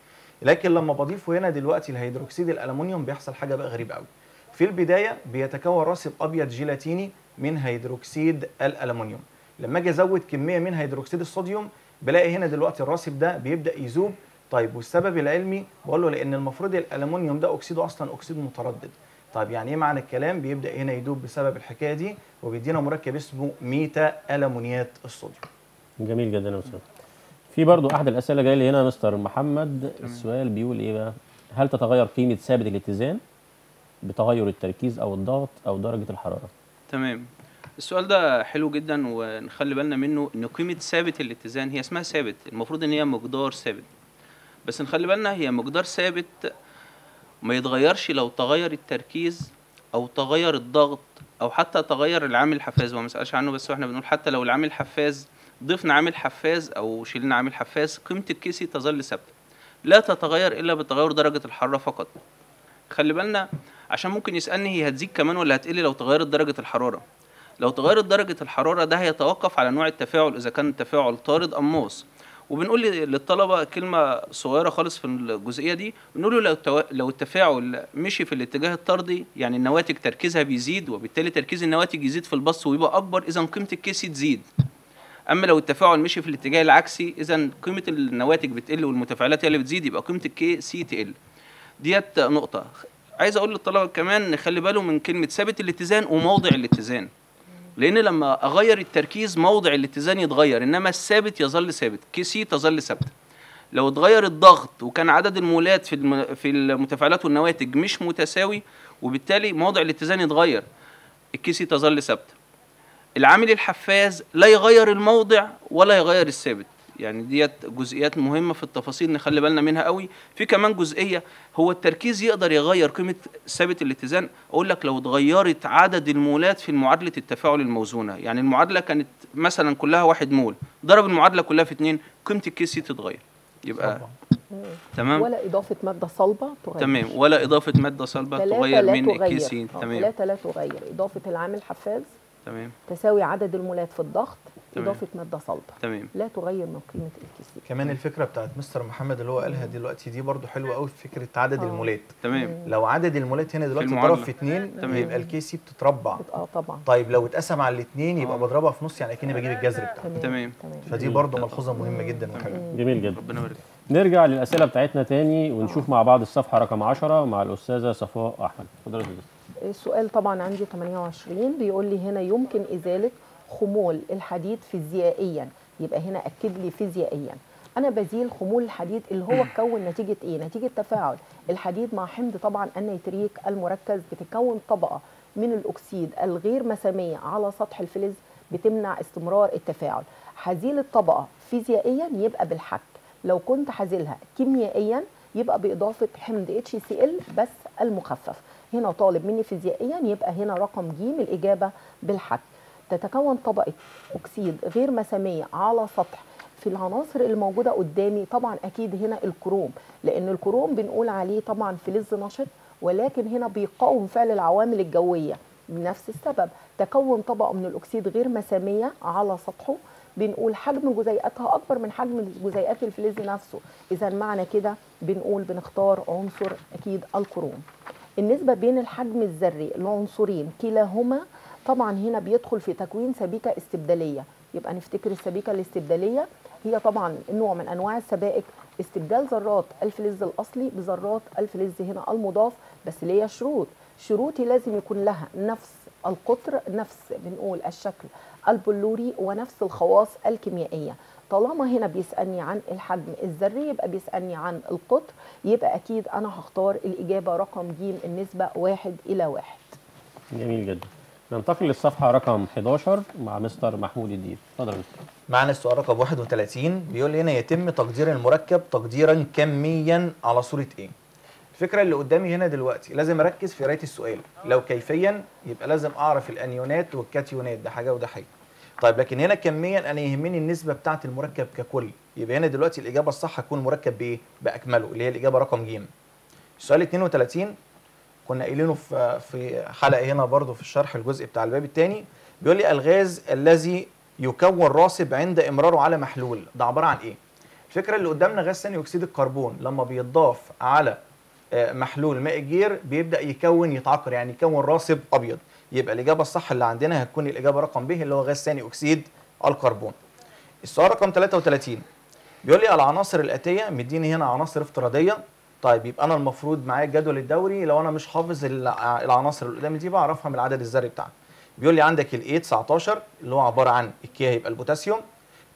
لكن لما بضيفه هنا دلوقتي الهيدروكسيد الالومنيوم بيحصل حاجة بقى غريبة قوي في البداية بيتكون راسب ابيض جيلاتيني من هيدروكسيد الالومنيوم لما أجي أزود كمية من هيدروكسيد الصوديوم بلاقي هنا دلوقتي الراسب ده بيبدأ يذوب. طيب والسبب العلمي؟ بقول له لأن المفروض الالومنيوم ده أكسيده أصلا أكسيد متردد. طيب يعني إيه معنى الكلام؟ بيبدأ هنا يدوب بسبب الحكاية دي وبيدينا مركب اسمه ميتا الومنيات الصوديوم. جميل جدا يا أستاذ. في برضو أحد الأسئلة جاية لي هنا مستر محمد. السؤال بيقول إيه بقى؟ هل تتغير قيمة ثابت الاتزان بتغير التركيز أو الضغط أو درجة الحرارة؟ تمام. السؤال ده حلو جدا ونخلي بالنا منه إن قيمة ثابت الاتزان هي اسمها ثابت المفروض إن هي مقدار ثابت. بس نخلي بالنا هي مقدار ثابت ما يتغيرش لو تغير التركيز أو تغير الضغط أو حتى تغير العامل الحفاز. وما نسالش عنه بس وإحنا بنقول حتى لو العامل حفاز ضفنا عامل حفاز أو شيلنا عامل حفاز قيمة الكيسي تظل ثابتة. لا تتغير إلا بتغير درجة الحرارة فقط. خلي بالنا عشان ممكن يسألني هي هتزيد كمان ولا هتقل لو تغيرت درجة الحرارة؟ لو تغيرت درجة الحرارة ده هيتوقف على نوع التفاعل إذا كان التفاعل طارد أم موص وبنقول للطلبة كلمة صغيرة خالص في الجزئية دي بنقول له لو التوا- لو التفاعل مشي في الاتجاه الطردي يعني النواتج تركيزها بيزيد وبالتالي تركيز النواتج يزيد في البسط ويبقى أكبر إذا قيمة الكيسي تزيد. أما لو التفاعل مشي في الاتجاه العكسي اذا قيمة النواتج بتقل والمتفاعلات هي اللي بتزيد يبقى قيمة ال Kc تقل. ديت نقطة. عايز أقول للطلبة كمان نخلي باله من كلمة ثابت الاتزان وموضع الاتزان. لأن لما أغير التركيز موضع الاتزان يتغير إنما الثابت يظل ثابت. Kc تظل ثابته لو اتغير الضغط وكان عدد المولات في. في المتفاعلات والنواتج مش متساوي وبالتالي موضع الاتزان يتغير ال Kc تظل ثابته العامل الحفاز لا يغير الموضع ولا يغير الثابت. يعني ديت جزئيات مهمة في التفاصيل نخلي بالنا منها قوي. في كمان جزئية هو التركيز يقدر يغير قيمة ثابت الاتزان. أقول لك لو اتغيرت عدد المولات في معادلة التفاعل الموزونة يعني المعادلة كانت مثلا كلها واحد مول ضرب المعادلة كلها في اتنين قيمة ال Kc تتغير. يبقى. تمام؟ ولا إضافة مادة صلبة تغير. تمام. ولا إضافة مادة صلبة ثلاثة تغير من تغير. الكيسي آه، تمام. ثلاثة لا تغير. إضافة العامل حفاز تمام. تساوي عدد المولات في الضغط تمام. إضافة مادة صلبة. تمام. لا تغير من قيمة الكيسي كمان الفكرة بتاعت مستر محمد اللي هو قالها دلوقتي دي برضو حلوة قوي في فكرة عدد آه. المولات. تمام. لو عدد المولات هنا دلوقتي. اتضرب في اتنين تمام. يبقى الكيسي بتتربع. آه طبعا. طيب لو اتقسم على الاثنين يبقى آه. بضربها في نص يعني أكني بجيب الجذر بتاعها. تمام. تمام. فدي برضو ملحوظة مهمة جدا وحلوة. جميل جدا. ربنا يبارك نرجع للأسئلة بتاعتنا تاني ونشوف مع بعض الصفحة رقم 10 مع الأستاذة صفاء أحمد. اتفضل يا. السؤال طبعا عندي 28 بيقول لي هنا يمكن إزالة خمول الحديد فيزيائيا. يبقى هنا أكد لي فيزيائيا. أنا بزيل خمول الحديد اللي هو اتكون نتيجة إيه؟ نتيجة تفاعل. الحديد مع حمض طبعا النيتريك المركز بتتكون طبقة من الأكسيد الغير مسامية على سطح الفلز بتمنع استمرار التفاعل. هزيل الطبقة فيزيائيا يبقى بالحك. لو كنت هزيلها كيميائيا يبقى بإضافة حمض HCl بس المخفف. هنا طالب مني فيزيائيا يبقى هنا رقم ج الإجابة بالحك تتكون طبقة أكسيد غير مسامية على سطح في العناصر الموجودة قدامي. طبعا أكيد هنا الكروم لأن الكروم بنقول عليه طبعا فلز نشط ولكن هنا بيقاوم فعل العوامل الجوية بنفس السبب. تكون طبقة من الأكسيد غير مسامية على سطحه بنقول حجم جزيئاتها أكبر من حجم جزيئات الفلز نفسه. اذا معنى كده بنقول بنختار عنصر أكيد الكروم. النسبة بين الحجم الذري لعنصرين كلاهما طبعا هنا بيدخل في تكوين سبيكة استبدالية. يبقى نفتكر السبيكة الاستبدالية هي طبعا نوع من أنواع السبائك. استبدال ذرات الفلز الأصلي بذرات الفلز هنا المضاف بس ليا شروط؟ شروطي لازم يكون لها نفس القطر نفس بنقول الشكل البلوري ونفس الخواص الكيميائية. طالما هنا بيسألني عن الحجم الذري يبقى بيسألني عن القطر يبقى أكيد أنا هختار الإجابة رقم ج النسبة واحد إلى واحد. جميل جدا. ننتقل للصفحة رقم 11 مع مستر محمود الدين. اتفضل يا مستر. معنا السؤال رقم 31 بيقول لي هنا يتم تقدير المركب تقديرا كميا على صورة إيه؟ الفكرة اللي قدامي هنا دلوقتي لازم أركز في قراية السؤال. لو كيفيا يبقى لازم أعرف الأنيونات والكاتيونات ده حاجة وده حاجة. طيب لكن هنا كميا أنا يهمني النسبة بتاعة المركب ككل. يبقى هنا دلوقتي الإجابة الصح هتكون مركب بإيه؟ بأكمله اللي هي الإجابة رقم ج السؤال 32 كنا قايلينه في في حلقة هنا برضو في الشرح الجزء بتاع الباب الثاني بيقول لي الغاز الذي يكون راسب عند إمراره على محلول. ده عبارة عن إيه؟ الفكرة اللي قدامنا غاز ثاني أكسيد الكربون. لما بيتضاف على آه، محلول ماء الجير بيبدأ يكون يتعكر يعني يكون راسب أبيض. يبقى الإجابة الصح اللي عندنا هتكون الإجابة رقم ب اللي هو غاز ثاني أكسيد الكربون. السؤال رقم 33 بيقول لي العناصر الآتية مديني هنا عناصر افتراضية. طيب يبقى أنا المفروض معايا الجدول الدوري. لو أنا مش حافظ الع- العناصر اللي قدامي دي بعرفها من العدد الذري بتاعها. بيقول لي عندك ال A 19 اللي هو عبارة عن ال K هيبقى البوتاسيوم.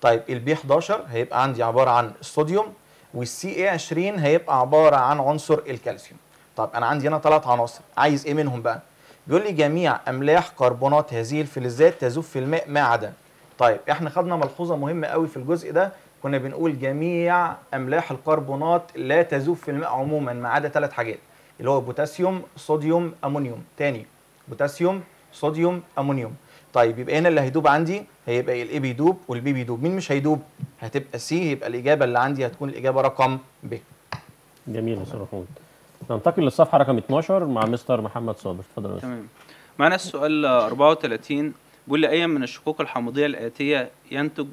طيب ال B 11 هيبقى عندي عبارة عن الصوديوم. وال C اي 20 هيبقى عبارة عن عنصر الكالسيوم. طب أنا عندي هنا ثلاث عناصر. عايز إيه منهم بقى؟ بيقول لي جميع أملاح كربونات هذه الفلزات تذوب في الماء ما عدا. طيب إحنا خدنا ملحوظة مهمة قوي في الجزء ده. كنا بنقول جميع أملاح الكربونات لا تذوب في الماء عموما ما عدا ثلاث حاجات اللي هو بوتاسيوم صوديوم أمونيوم. تاني بوتاسيوم صوديوم أمونيوم. طيب يبقى هنا اللي هيدوب عندي هيبقى ال A بيدوب وال B بيدوب. مين مش هيدوب؟ هتبقى C يبقى الإجابة اللي عندي هتكون الإجابة رقم ب جميل يا مستر محمود ننتقل للصفحة رقم 12 مع مستر محمد صابر. اتفضل يا تمام. معنا السؤال 34 بيقول لي أي من الشقوق الحمضية الآتية ينتج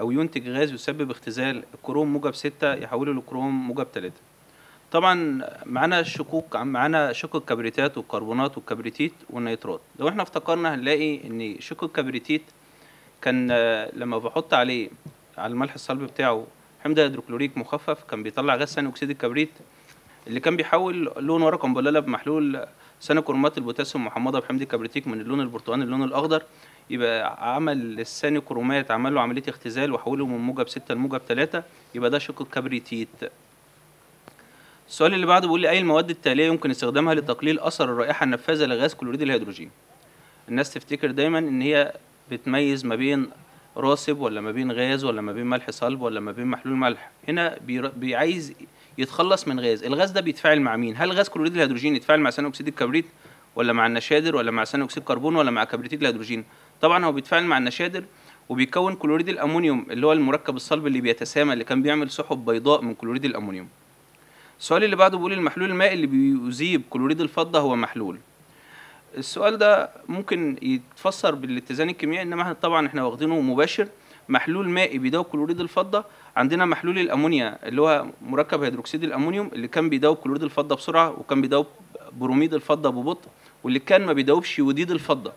أو ينتج غاز يسبب اختزال الكروم موجب 6 يحوله لكروم موجب 3 طبعا معانا الشقوق معانا شق الكبريتات والكربونات والكبريتيت والنيترات. لو إحنا افتكرنا هنلاقي إن شق الكبريتيت كان لما بحط عليه على الملح الصلب بتاعه حمض هيدروكلوريك مخفف كان بيطلع غاز ثاني أكسيد الكبريت اللي كان بيحول لون ورقه مبلله بمحلول ثاني كرومات البوتاسيوم محمضه بحمض الكبريتيك من اللون البرتقاني للون الأخضر يبقى عمل الثاني كرومات عمل له عملية اختزال وحوله من موجب 6 لموجب 3 يبقى ده شق الكبريتيت السؤال اللي بعده بيقول لي أي المواد التالية يمكن استخدامها لتقليل أثر الرائحة النفاذة لغاز كلوريد الهيدروجين؟ الناس تفتكر دايما إن هي بتميز ما بين راسب ولا ما بين غاز ولا ما بين ملح صلب ولا ما بين محلول ملح. هنا بيعايز يتخلص من غاز. الغاز ده بيتفاعل مع مين؟ هل غاز كلوريد الهيدروجين يتفاعل مع ثاني أكسيد الكبريت ولا مع النشادر ولا مع ثاني أكسيد الكربون ولا مع كبريتيد الهيدروجين؟ طبعا هو بيتفاعل مع النشادر وبيكون كلوريد الأمونيوم اللي هو المركب الصلب اللي بيتسامى اللي كان بيعمل سحب بيضاء من كلوريد الأمونيوم. السؤال اللي بعده بيقول المحلول المائي اللي بيذيب كلوريد الفضة هو محلول. السؤال ده ممكن يتفسر بالاتزان الكيميائي إنما إحنا طبعا إحنا واخدينه مباشر. محلول مائي بيداوب كلوريد الفضة. عندنا محلول الأمونيا اللي هو مركب هيدروكسيد الأمونيوم اللي كان بيداوب كلوريد الفضة بسرعة وكان بيداوب بروميد الفضة ببطء واللي كان ما بيداوبش يوديد الفضة.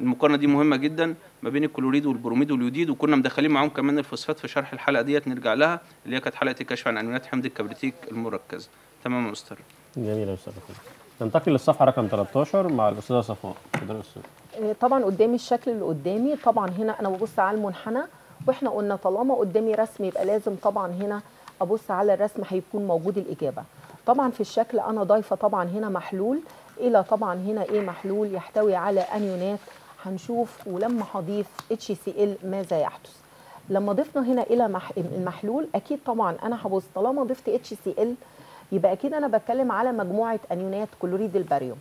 المقارنة دي مهمة جدا ما بين الكلوريد والبروميد واليوديد وكنا مدخلين معاهم كمان الفوسفات في شرح الحلقة ديت نرجع لها اللي هي كانت حلقة الكشف عن انيونات حمض الكبريتيك المركز. تمام يا مستر جميل يا محمود ننتقل للصفحة رقم 13 مع الأستاذة صفاء يا أستاذ. آه، طبعا قدامي الشكل اللي قدامي. طبعا هنا أنا ببص على المنحنى. وإحنا قلنا طالما قدامي رسم يبقى لازم طبعا هنا أبص على الرسم هيكون موجود الإجابة. طبعا في الشكل أنا ضايفة طبعا هنا محلول إلى طبعا هنا إيه محلول؟ يحتوي على أنيونات. هنشوف ولما هضيف HCl ماذا يحدث؟ لما ضفنا هنا إلى مح- المحلول أكيد طبعا أنا هبص طالما ضفت HCl يبقى أكيد أنا بتكلم على مجموعة أنيونات كلوريد الباريوم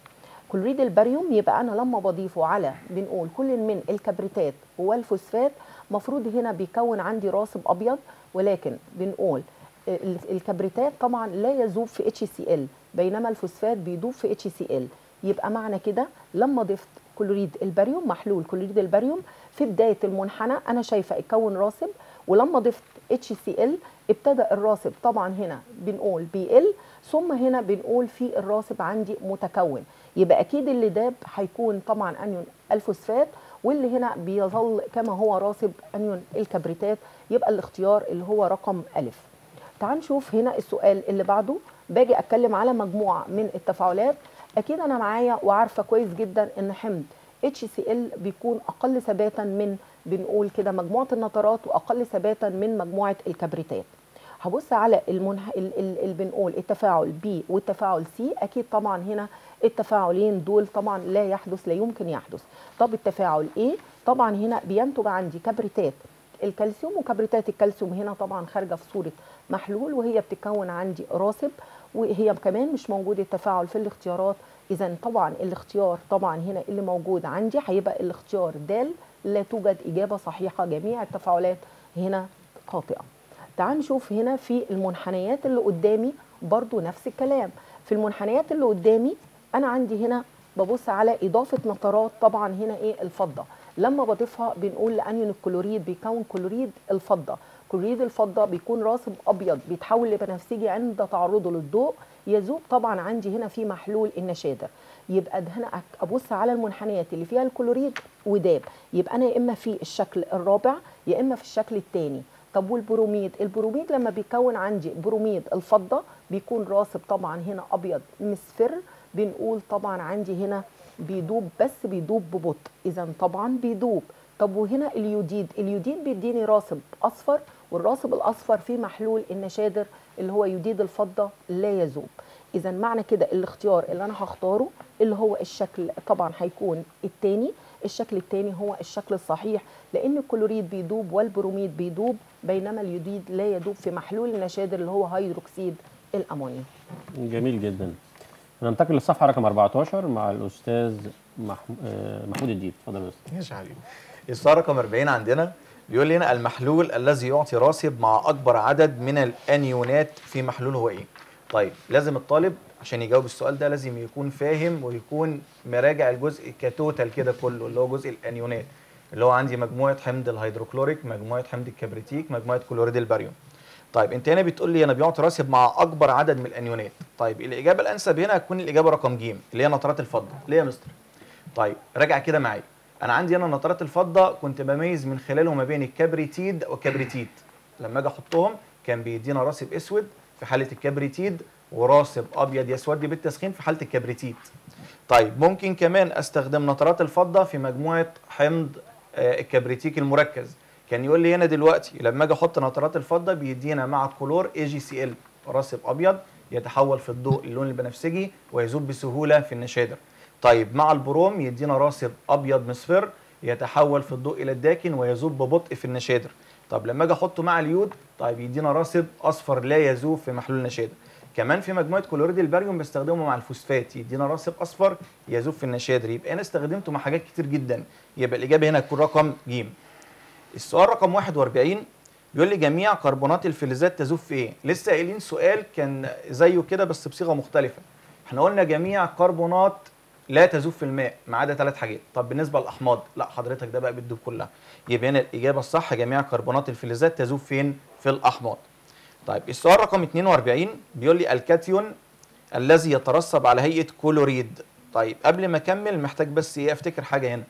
كلوريد الباريوم يبقى أنا لما بضيفه على بنقول كل من الكبريتات والفوسفات مفروض هنا بيكون عندي راسب أبيض ولكن بنقول ال- الكبريتات طبعا لا يذوب في اتش سي ال بينما الفوسفات بيدوب في اتش سي ال يبقى معنى كده لما ضفت كلوريد الباريوم محلول كلوريد الباريوم في بداية المنحنى أنا شايفة اتكون راسب ولما ضفت اتش سي ال ابتدى الراسب طبعا هنا بنقول بيقل ثم هنا بنقول في الراسب عندي متكون. يبقى أكيد اللي داب هيكون طبعا أنيون الفوسفات واللي هنا بيظل كما هو راسب أنيون الكبريتات يبقى الاختيار اللي هو رقم ألف. تعال نشوف هنا السؤال اللي بعده. باجي أتكلم على مجموعة من التفاعلات. أكيد أنا معايا وعارفة كويس جدا إن حمض ال بيكون أقل ثباتا من بنقول كده مجموعة النترات وأقل ثباتا من مجموعة الكبريتات. هبص على المنح... ال... ال... ال... بنقول التفاعل بي والتفاعل سي أكيد طبعا هنا التفاعلين دول طبعا لا يحدث لا يمكن يحدث. طب التفاعل إيه؟ طبعا هنا بينتج عندي كبريتات الكالسيوم وكبريتات الكالسيوم هنا طبعا خارجة في صورة محلول وهي بتكون عندي راسب وهي كمان مش موجود التفاعل في الاختيارات اذا طبعا الاختيار طبعا هنا اللي موجود عندي هيبقى الاختيار د لا توجد إجابة صحيحة جميع التفاعلات هنا خاطئة. تعال نشوف هنا في المنحنيات اللي قدامي برضو نفس الكلام. في المنحنيات اللي قدامي أنا عندي هنا ببص على إضافة نترات طبعا هنا إيه؟ الفضة. لما بضيفها بنقول لانيون الكلوريد؟ بيكون كلوريد الفضة. كلوريد الفضة بيكون راسب أبيض بيتحول لبنفسجي عند تعرضه للضوء. يذوب طبعا عندي هنا في محلول النشادر. يبقى ده هنا أبص على المنحنيات اللي فيها الكلوريد وداب. يبقى أنا يا إما في الشكل الرابع يا إما في الشكل الثاني طب والبروميد؟ البروميد لما بيكون عندي بروميد الفضة بيكون راسب طبعا هنا أبيض مصفر. بنقول طبعا عندي هنا بيدوب بس بيدوب ببطء. اذا طبعا بيدوب. طب وهنا اليوديد. اليوديد بيديني راسب أصفر والراسب الأصفر فيه محلول النشادر اللي هو يوديد الفضة لا يذوب. اذا معنى كده الاختيار اللي أنا هختاره اللي هو الشكل طبعا هيكون الثاني الشكل الثاني هو الشكل الصحيح لأن الكلوريد بيدوب والبروميد بيدوب بينما اليوديد لا يدوب في محلول النشادر اللي هو هيدروكسيد الامونيا جميل جدا. ننتقل للصفحة رقم 14 مع الأستاذ. آه، محمود الديب اتفضل يا أستاذ ماشي حبيبي السؤال رقم 40 عندنا بيقول لي هنا المحلول الذي يعطي راسب مع أكبر عدد من الأنيونات في محلول هو إيه؟ طيب لازم الطالب عشان يجاوب السؤال ده لازم يكون فاهم ويكون مراجع الجزء ك total كده كله اللي هو جزء الأنيونات اللي هو عندي مجموعة حمض الهيدروكلوريك مجموعة حمض الكبريتيك مجموعة كلوريد الباريوم طيب انت هنا بتقول لي أنا بيعطي راسب مع اكبر عدد من الانيونات. طيب الإجابة الأنسب هنا هتكون الإجابة رقم ج اللي هي نترات الفضة. ليه يا مستر؟ طيب راجع كده معايا. أنا عندي هنا نترات الفضة كنت بميز من خلاله ما بين الكبريتيد والكبريتيت لما أجي أحطهم كان بيدينا راسب أسود في حالة الكبريتيد وراسب أبيض يسود بالتسخين في حالة الكبريتيت طيب ممكن كمان أستخدم نترات الفضة في مجموعة حمض آه، الكبريتيك المركز. كان يقول لي هنا دلوقتي لما أجي أحط نترات الفضة بيدينا مع الكلور AgCl راسب أبيض يتحول في الضوء للون البنفسجي ويذوب بسهولة في النشادر طيب مع البروم يدينا راسب أبيض مصفر يتحول في الضوء إلى الداكن ويذوب ببطء في النشادر طب لما أجي أحطه مع اليود طيب يدينا راسب أصفر لا يذوب في محلول النشادر كمان في مجموعة كلوريد الباريوم بستخدمه مع الفوسفات يدينا راسب أصفر يذوب في النشادر يبقى أنا استخدمته مع حاجات كتير جدا. يبقى الإجابة هنا تكون رقم ج السؤال رقم 41 بيقول لي جميع كربونات الفلزات تذوب في إيه؟ لسه قايلين سؤال كان زيه كده بس بصيغة مختلفة. إحنا قلنا جميع كربونات لا تذوب في الماء ما عدا ثلاث حاجات، طب بالنسبة للأحماض لا حضرتك ده بقى بتذوب كلها. يبقى هنا الإجابة الصح جميع كربونات الفلزات تذوب فين؟ في الأحماض. طيب السؤال رقم 42 بيقول لي الكاتيون الذي يترسب على هيئة كلوريد. طيب قبل ما أكمل محتاج بس إيه أفتكر حاجة هنا.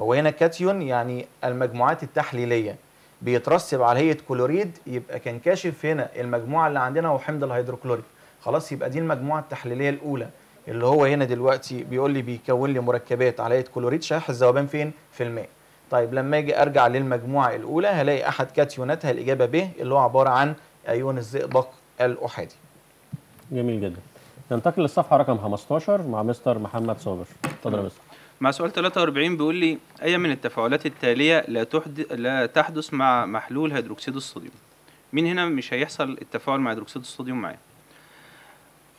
هو هنا كاتيون يعني المجموعات التحليلية. بيترسب على هيئة كلوريد يبقى كان كاشف هنا المجموعة اللي عندنا هو حمض الهيدروكلوريك خلاص يبقى دي المجموعة التحليلية الأولى. اللي هو هنا دلوقتي بيقول لي بيكون لي مركبات على هيئة كلوريد. شحيح الذوبان فين؟ في الماء. طيب لما أجي أرجع للمجموعة الأولى هلاقي أحد كاتيوناتها الإجابة ب اللي هو عبارة عن أيون الزئبق الأحادي. جميل جدا. ننتقل للصفحة رقم 15 مع مستر محمد صابر. اتفضل يا مستر. مع سؤال 43 بيقول لي أي من التفاعلات التالية لا تحدث لا تحدث مع محلول هيدروكسيد الصوديوم؟ مين هنا مش هيحصل التفاعل مع هيدروكسيد الصوديوم معاه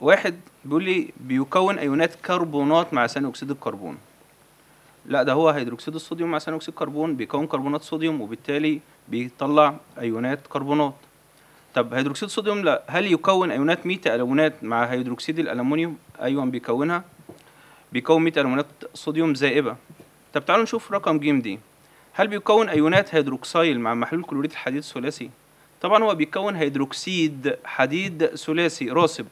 واحد بيقول لي بيكون أيونات كربونات مع ثاني أكسيد الكربون. لا ده هو هيدروكسيد الصوديوم مع ثاني أكسيد الكربون بيكون كربونات صوديوم وبالتالي بيطلع أيونات كربونات. طب هيدروكسيد الصوديوم لا هل يكون أيونات ميتا الومنات مع هيدروكسيد الالومنيوم أيوه بيكونها. بيكون ميتا الومنات صوديوم ذائبة طب تعالوا نشوف رقم ج دي. هل بيكون أيونات هيدروكسيل مع محلول كلوريد الحديد الثلاثي طبعا هو بيكون هيدروكسيد حديد ثلاثي راسب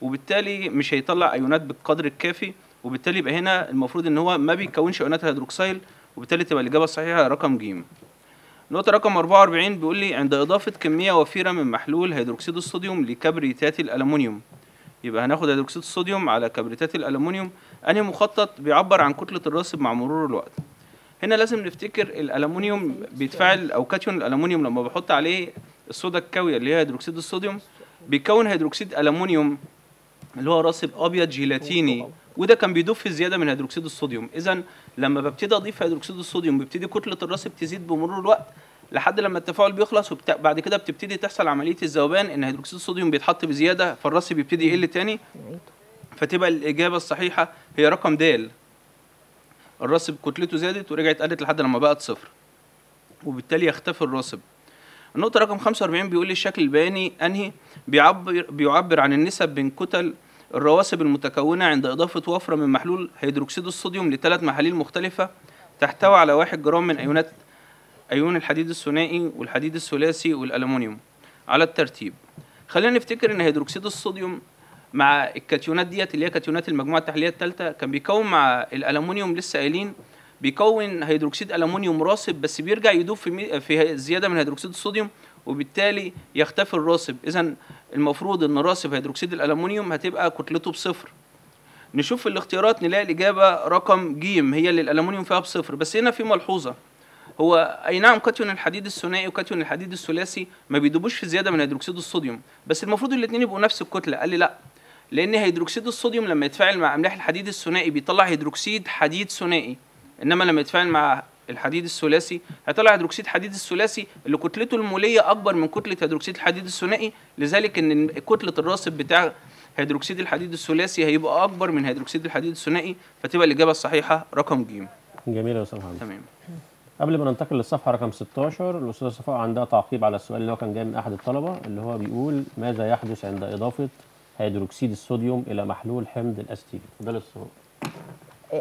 وبالتالي مش هيطلع أيونات بالقدر الكافي وبالتالي يبقى هنا المفروض إن هو ما بيكونش أيونات هيدروكسيل وبالتالي تبقى الإجابة الصحيحة رقم ج نقطة رقم 44 بيقول لي عند إضافة كمية وفيرة من محلول هيدروكسيد الصوديوم لكبريتات الألمنيوم يبقى هناخد هيدروكسيد الصوديوم على كبريتات الألمنيوم أنهي مخطط بيعبر عن كتلة الراسب مع مرور الوقت. هنا لازم نفتكر الألمنيوم بيتفاعل أو كاتيون الألمنيوم لما بحط عليه الصودا الكاوية اللي هي هيدروكسيد الصوديوم بيكون هيدروكسيد ألمنيوم اللي هو راسب أبيض جيلاتيني. وده كان في زيادة من هيدروكسيد الصوديوم. اذا لما ببتدي أضيف هيدروكسيد الصوديوم بيبتدي كتلة الراسب تزيد بمرور الوقت. لحد لما التفاعل بيخلص وبعد كده بتبتدي تحصل عملية الذوبان إن هيدروكسيد الصوديوم بيتحط بزيادة فالراسب يبتدي يقل تاني فتبقى الإجابة الصحيحة هي رقم د الراسب كتلته زادت ورجعت قلت لحد لما بقت صفر وبالتالي يختفي الراسب النقطة رقم 45 بيقول لي الشكل البياني أنهي بيعبر بيعبر عن النسب بين كتل الرواسب المتكونة عند إضافة وفرة من محلول هيدروكسيد الصوديوم لثلاث محاليل مختلفة تحتوي على واحد جرام من أيونات أيون الحديد الثنائي والحديد الثلاثي والألمنيوم على الترتيب خلينا نفتكر إن هيدروكسيد الصوديوم مع الكاتيونات ديت اللي هي كاتيونات المجموعة التحليلية الثالثة كان بيكون مع الألمنيوم لسه قايلين بيكون هيدروكسيد ألمنيوم راسب بس بيرجع يدوب في. في زيادة من هيدروكسيد الصوديوم وبالتالي يختفي الراسب إذا المفروض إن راسب هيدروكسيد الالومنيوم هتبقى كتلته بصفر. نشوف في الاختيارات نلاقي الإجابة رقم ج هي اللي الالومنيوم فيها بصفر بس هنا في ملحوظة. هو أي نعم كاتيون الحديد الثنائي وكاتيون الحديد الثلاثي ما بيدوبوش في زيادة من هيدروكسيد الصوديوم بس المفروض الاثنين يبقوا نفس الكتلة. قال لي لا لأن هيدروكسيد الصوديوم لما يتفاعل مع أملاح الحديد الثنائي بيطلع هيدروكسيد حديد ثنائي إنما لما يتفاعل مع الحديد الثلاثي هيطلع هيدروكسيد حديد الثلاثي اللي كتلته المولية أكبر من كتلة هيدروكسيد الحديد الثنائي لذلك إن كتلة الرأسب بتاع هيدروكسيد الحديد الثلاثي هيبقى أكبر من هيدروكسيد الحديد الثنائي فتبقى الإجابة الصحيحة رقم ج جميل يا أستاذ محمد. تمام. قبل ما ننتقل للصفحة رقم 16 الاستاذه صفاء عندها تعقيب على السؤال اللي هو كان جاي من أحد الطلبة اللي هو بيقول ماذا يحدث عند إضافة هيدروكسيد الصوديوم إلى محلول حمض الأسيتيك ده للصفاء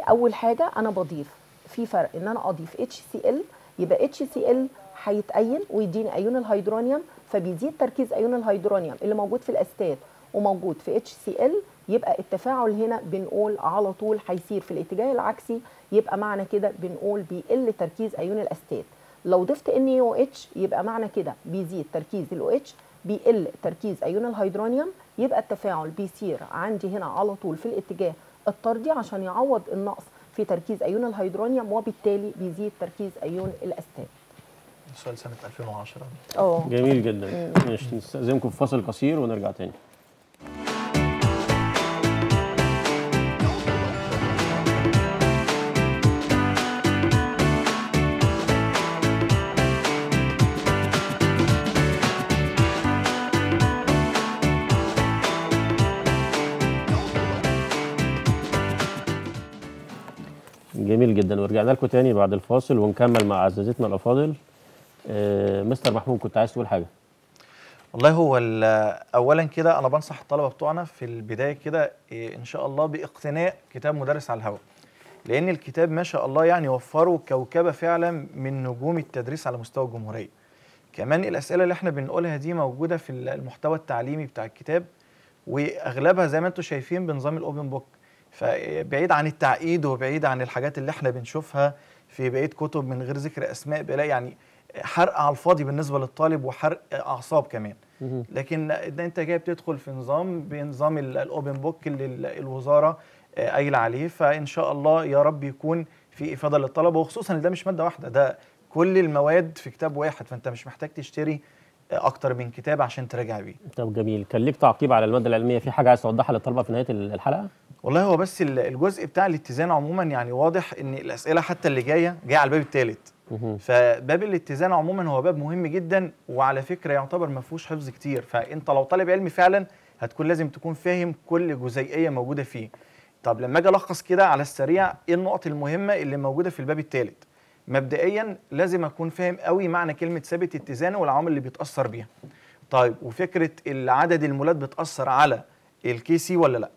أول حاجة أنا بضيف في فرق إن أنا أضيف اتش سي ال يبقى اتش سي ال هيتأين ويديني أيون الهيدرونيوم فبيزيد تركيز أيون الهيدرونيوم اللي موجود في الأستات وموجود في اتش سي ال يبقى التفاعل هنا بنقول على طول هيصير في الاتجاه العكسي يبقى معنى كده بنقول بيقل تركيز أيون الاستات لو ضفت ان أو اتش يبقى معنى كده بيزيد تركيز ال OH بيقل تركيز أيون الهيدرونيوم يبقى التفاعل بيصير عندي هنا على طول في الاتجاه الطردي عشان يعوض النقص في تركيز أيون الهيدرونيوم وبالتالي بيزيد تركيز أيون الاستات سؤال سنة 2010 آه جميل جدا. ماشي نستأذنكم في فاصل قصير ونرجع تاني. جميل جدا. ورجعنا لكم تاني بعد الفاصل ونكمل مع أساتذتنا الأفاضل. آه، مستر محمود كنت عايز تقول حاجة؟ والله هو اولا كده أنا بنصح الطلبة بتوعنا في البداية كده إيه، إن شاء الله بإقتناء كتاب مدرس على الهواء لأن الكتاب ما شاء الله يعني وفروا كوكبة فعلا من نجوم التدريس على مستوى الجمهورية. كمان الأسئلة اللي إحنا بنقولها دي موجودة في المحتوى التعليمي بتاع الكتاب وأغلبها زي ما أنتم شايفين بنظام ال open book فبعيد عن التعقيد وبعيد عن الحاجات اللي إحنا بنشوفها في بقية كتب من غير ذكر أسماء بلاقي يعني حرق على الفاضي بالنسبة للطالب وحرق أعصاب كمان. لكن ده أنت جاي بتدخل في نظام بنظام ال- ال open book اللي ال- الوزارة آه، قايلة عليه. فإن شاء الله يا رب يكون في إفادة للطلبة وخصوصا إن ده مش مادة واحدة ده كل المواد في كتاب واحد. فأنت مش محتاج تشتري آه، أكتر من كتاب عشان تراجع بيه. طب جميل. كان ليك تعقيب على المادة العلمية في حاجة عايز توضحها للطلبة في نهاية الحلقة؟ والله هو بس ال- الجزء بتاع الاتزان عموما يعني واضح إن الأسئلة حتى اللي جاية جاية على الباب الثالث. فباب الاتزان عموما هو باب مهم جدا وعلى فكرة يعتبر ما فيهوش حفظ كتير. فأنت لو طالب علمي فعلا هتكون لازم تكون فاهم كل جزيئيه موجودة فيه. طب لما أجي ألخص كده على السريع إيه النقط المهمة اللي موجودة في الباب الثالث مبدئيا لازم أكون فاهم قوي معنى كلمة ثابت اتزان والعوامل اللي بيتأثر بيها. طيب وفكرة عدد المولات بتأثر على الكي سي ولا لأ؟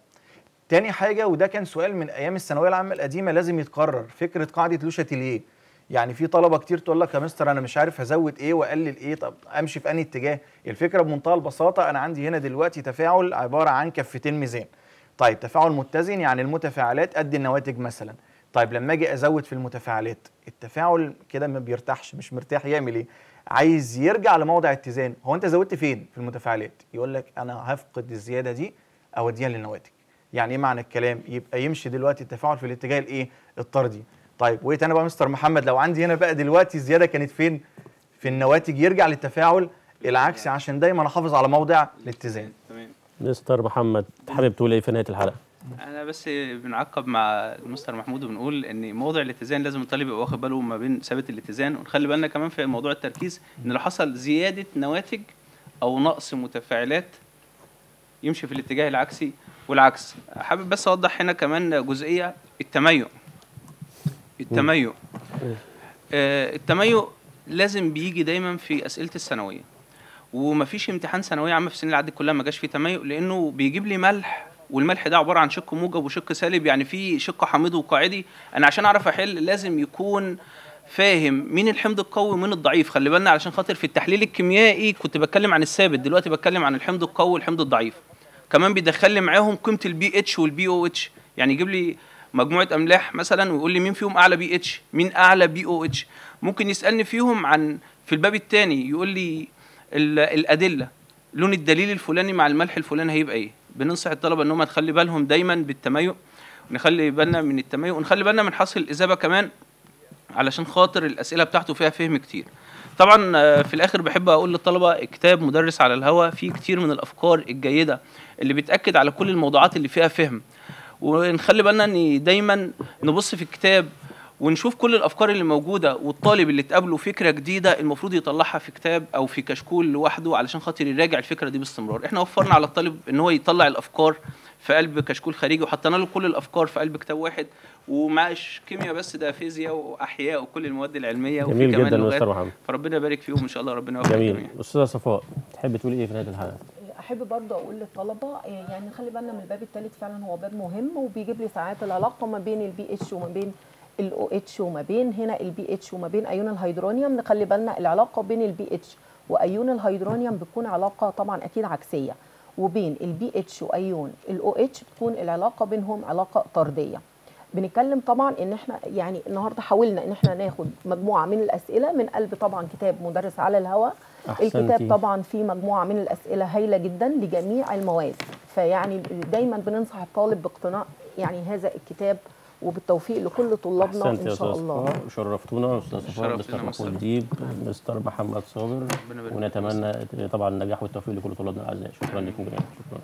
تاني حاجة وده كان سؤال من أيام الثانوية العامة القديمة لازم يتكرر فكرة قاعدة لو شاتيليه يعني في طلبة كتير تقول لك يا مستر أنا مش عارف هزود إيه وأقلل إيه طب أمشي في أنهي اتجاه؟ الفكرة بمنتهى البساطة أنا عندي هنا دلوقتي تفاعل عبارة عن كفتين ميزان. طيب تفاعل متزن يعني المتفاعلات قد النواتج مثلا. طيب لما أجي أزود في المتفاعلات التفاعل كده ما بيرتاحش مش مرتاح يعمل إيه؟ عايز يرجع لموضع اتزان. هو أنت زودت فين في المتفاعلات؟ يقول لك أنا هفقد الزيادة دي أوديها للنواتج. يعني إيه معنى الكلام؟ يبقى يمشي دلوقتي التفاعل في الاتجاه الإيه؟ الطردي. طيب ويت أنا بقى مستر محمد؟ لو عندي هنا بقى دلوقتي الزياده كانت فين؟ في النواتج يرجع للتفاعل العكسي عشان دايما أحافظ على موضع الاتزان. تمام. مستر محمد حابب تقول إيه في نهاية الحلقة؟ أنا بس بنعقب مع المستر محمود وبنقول إن موضع الاتزان لازم الطالب يبقى واخد باله ما بين ثابت الاتزان. ونخلي بالنا كمان في موضوع التركيز إن لو حصل زيادة نواتج أو نقص متفاعلات يمشي في الاتجاه العكسي. والعكس. حابب بس أوضح هنا كمان جزئية. التميع التميع آه التميع لازم بيجي دايما في أسئلة الثانوية. ومفيش امتحان ثانوية عامة في السنين اللي عدت كلها ما جاش فيه تميع لأنه بيجيب لي ملح والملح ده عبارة عن شق موجب وشق سالب يعني في شق حامض وقاعدي. أنا عشان أعرف أحل لازم يكون فاهم مين الحمض القوي ومين الضعيف. خلي بالنا علشان خاطر في التحليل الكيميائي كنت بتكلم عن الثابت دلوقتي بتكلم عن الحمض القوي والحمض الضعيف. كمان بيدخل لي معاهم قيمة البي اتش والبي أو اتش يعني يجيب لي مجموعة أملاح مثلا ويقول لي مين فيهم أعلى بي اتش مين أعلى بي أو اتش ممكن يسألني فيهم عن في الباب الثاني يقول لي ال- الأدلة. لون الدليل الفلاني مع الملح الفلاني هيبقى إيه؟ بننصح الطلبة إن هم تخلي بالهم دايما بالتميؤ نخلي بالنا من التميع ونخلي بالنا من حصر الإجابة كمان علشان خاطر الأسئلة بتاعته فيها فهم كتير. طبعا آه، في الآخر بحب أقول للطلبة كتاب مدرس على الهوا فيه كتير من الأفكار الجيدة اللي بتاكد على كل الموضوعات اللي فيها فهم. ونخلي بالنا إن دايما نبص في الكتاب ونشوف كل الأفكار اللي موجودة والطالب اللي تقابله فكرة جديدة المفروض يطلعها في كتاب أو في كشكول لوحده علشان خاطر يراجع الفكرة دي باستمرار. إحنا وفرنا على الطالب إن هو يطلع الأفكار في قلب كشكول خارجي وحطينا له كل الأفكار في قلب كتاب واحد. ومش كيمياء بس ده فيزياء وأحياء وكل المواد العلمية وفي جميل كمان جدا لغات. فربنا يبارك فيهم إن شاء الله ربنا يوفق جميل. الجميع أستاذة صفاء تحب تقول إيه في نهاية الحلقة؟ احب برضه أقول للطلبة يعني نخلي بالنا من الباب الثالث فعلا هو باب مهم وبيجيب لي ساعات العلاقة ما بين البي اتش وما بين الاو اتش وما بين هنا البي اتش وما بين أيون الهيدرونيوم. نخلي بالنا العلاقة بين البي اتش وأيون الهيدرونيوم بتكون علاقة طبعا أكيد عكسية وبين البي اتش وأيون الاو اتش بتكون العلاقة بينهم علاقة طردية. بنتكلم طبعا إن إحنا يعني النهارده حاولنا إن إحنا ناخد مجموعة من الأسئلة من قلب طبعا كتاب مدرس على الهواء. الكتاب طبعا فيه مجموعة من الأسئلة هايلة جدا لجميع المواد. فيعني دايما بننصح الطالب باقتناء يعني هذا الكتاب وبالتوفيق لكل طلابنا إن شاء الله. شرفتونا أستاذ صفاء شرفتنا مستر مستر. محمود ديب مستر محمد صابر. ربنا يبارك فيك. ونتمنى طبعا النجاح والتوفيق لكل طلابنا الأعزاء. شكرا لكم جميعا. شكرا.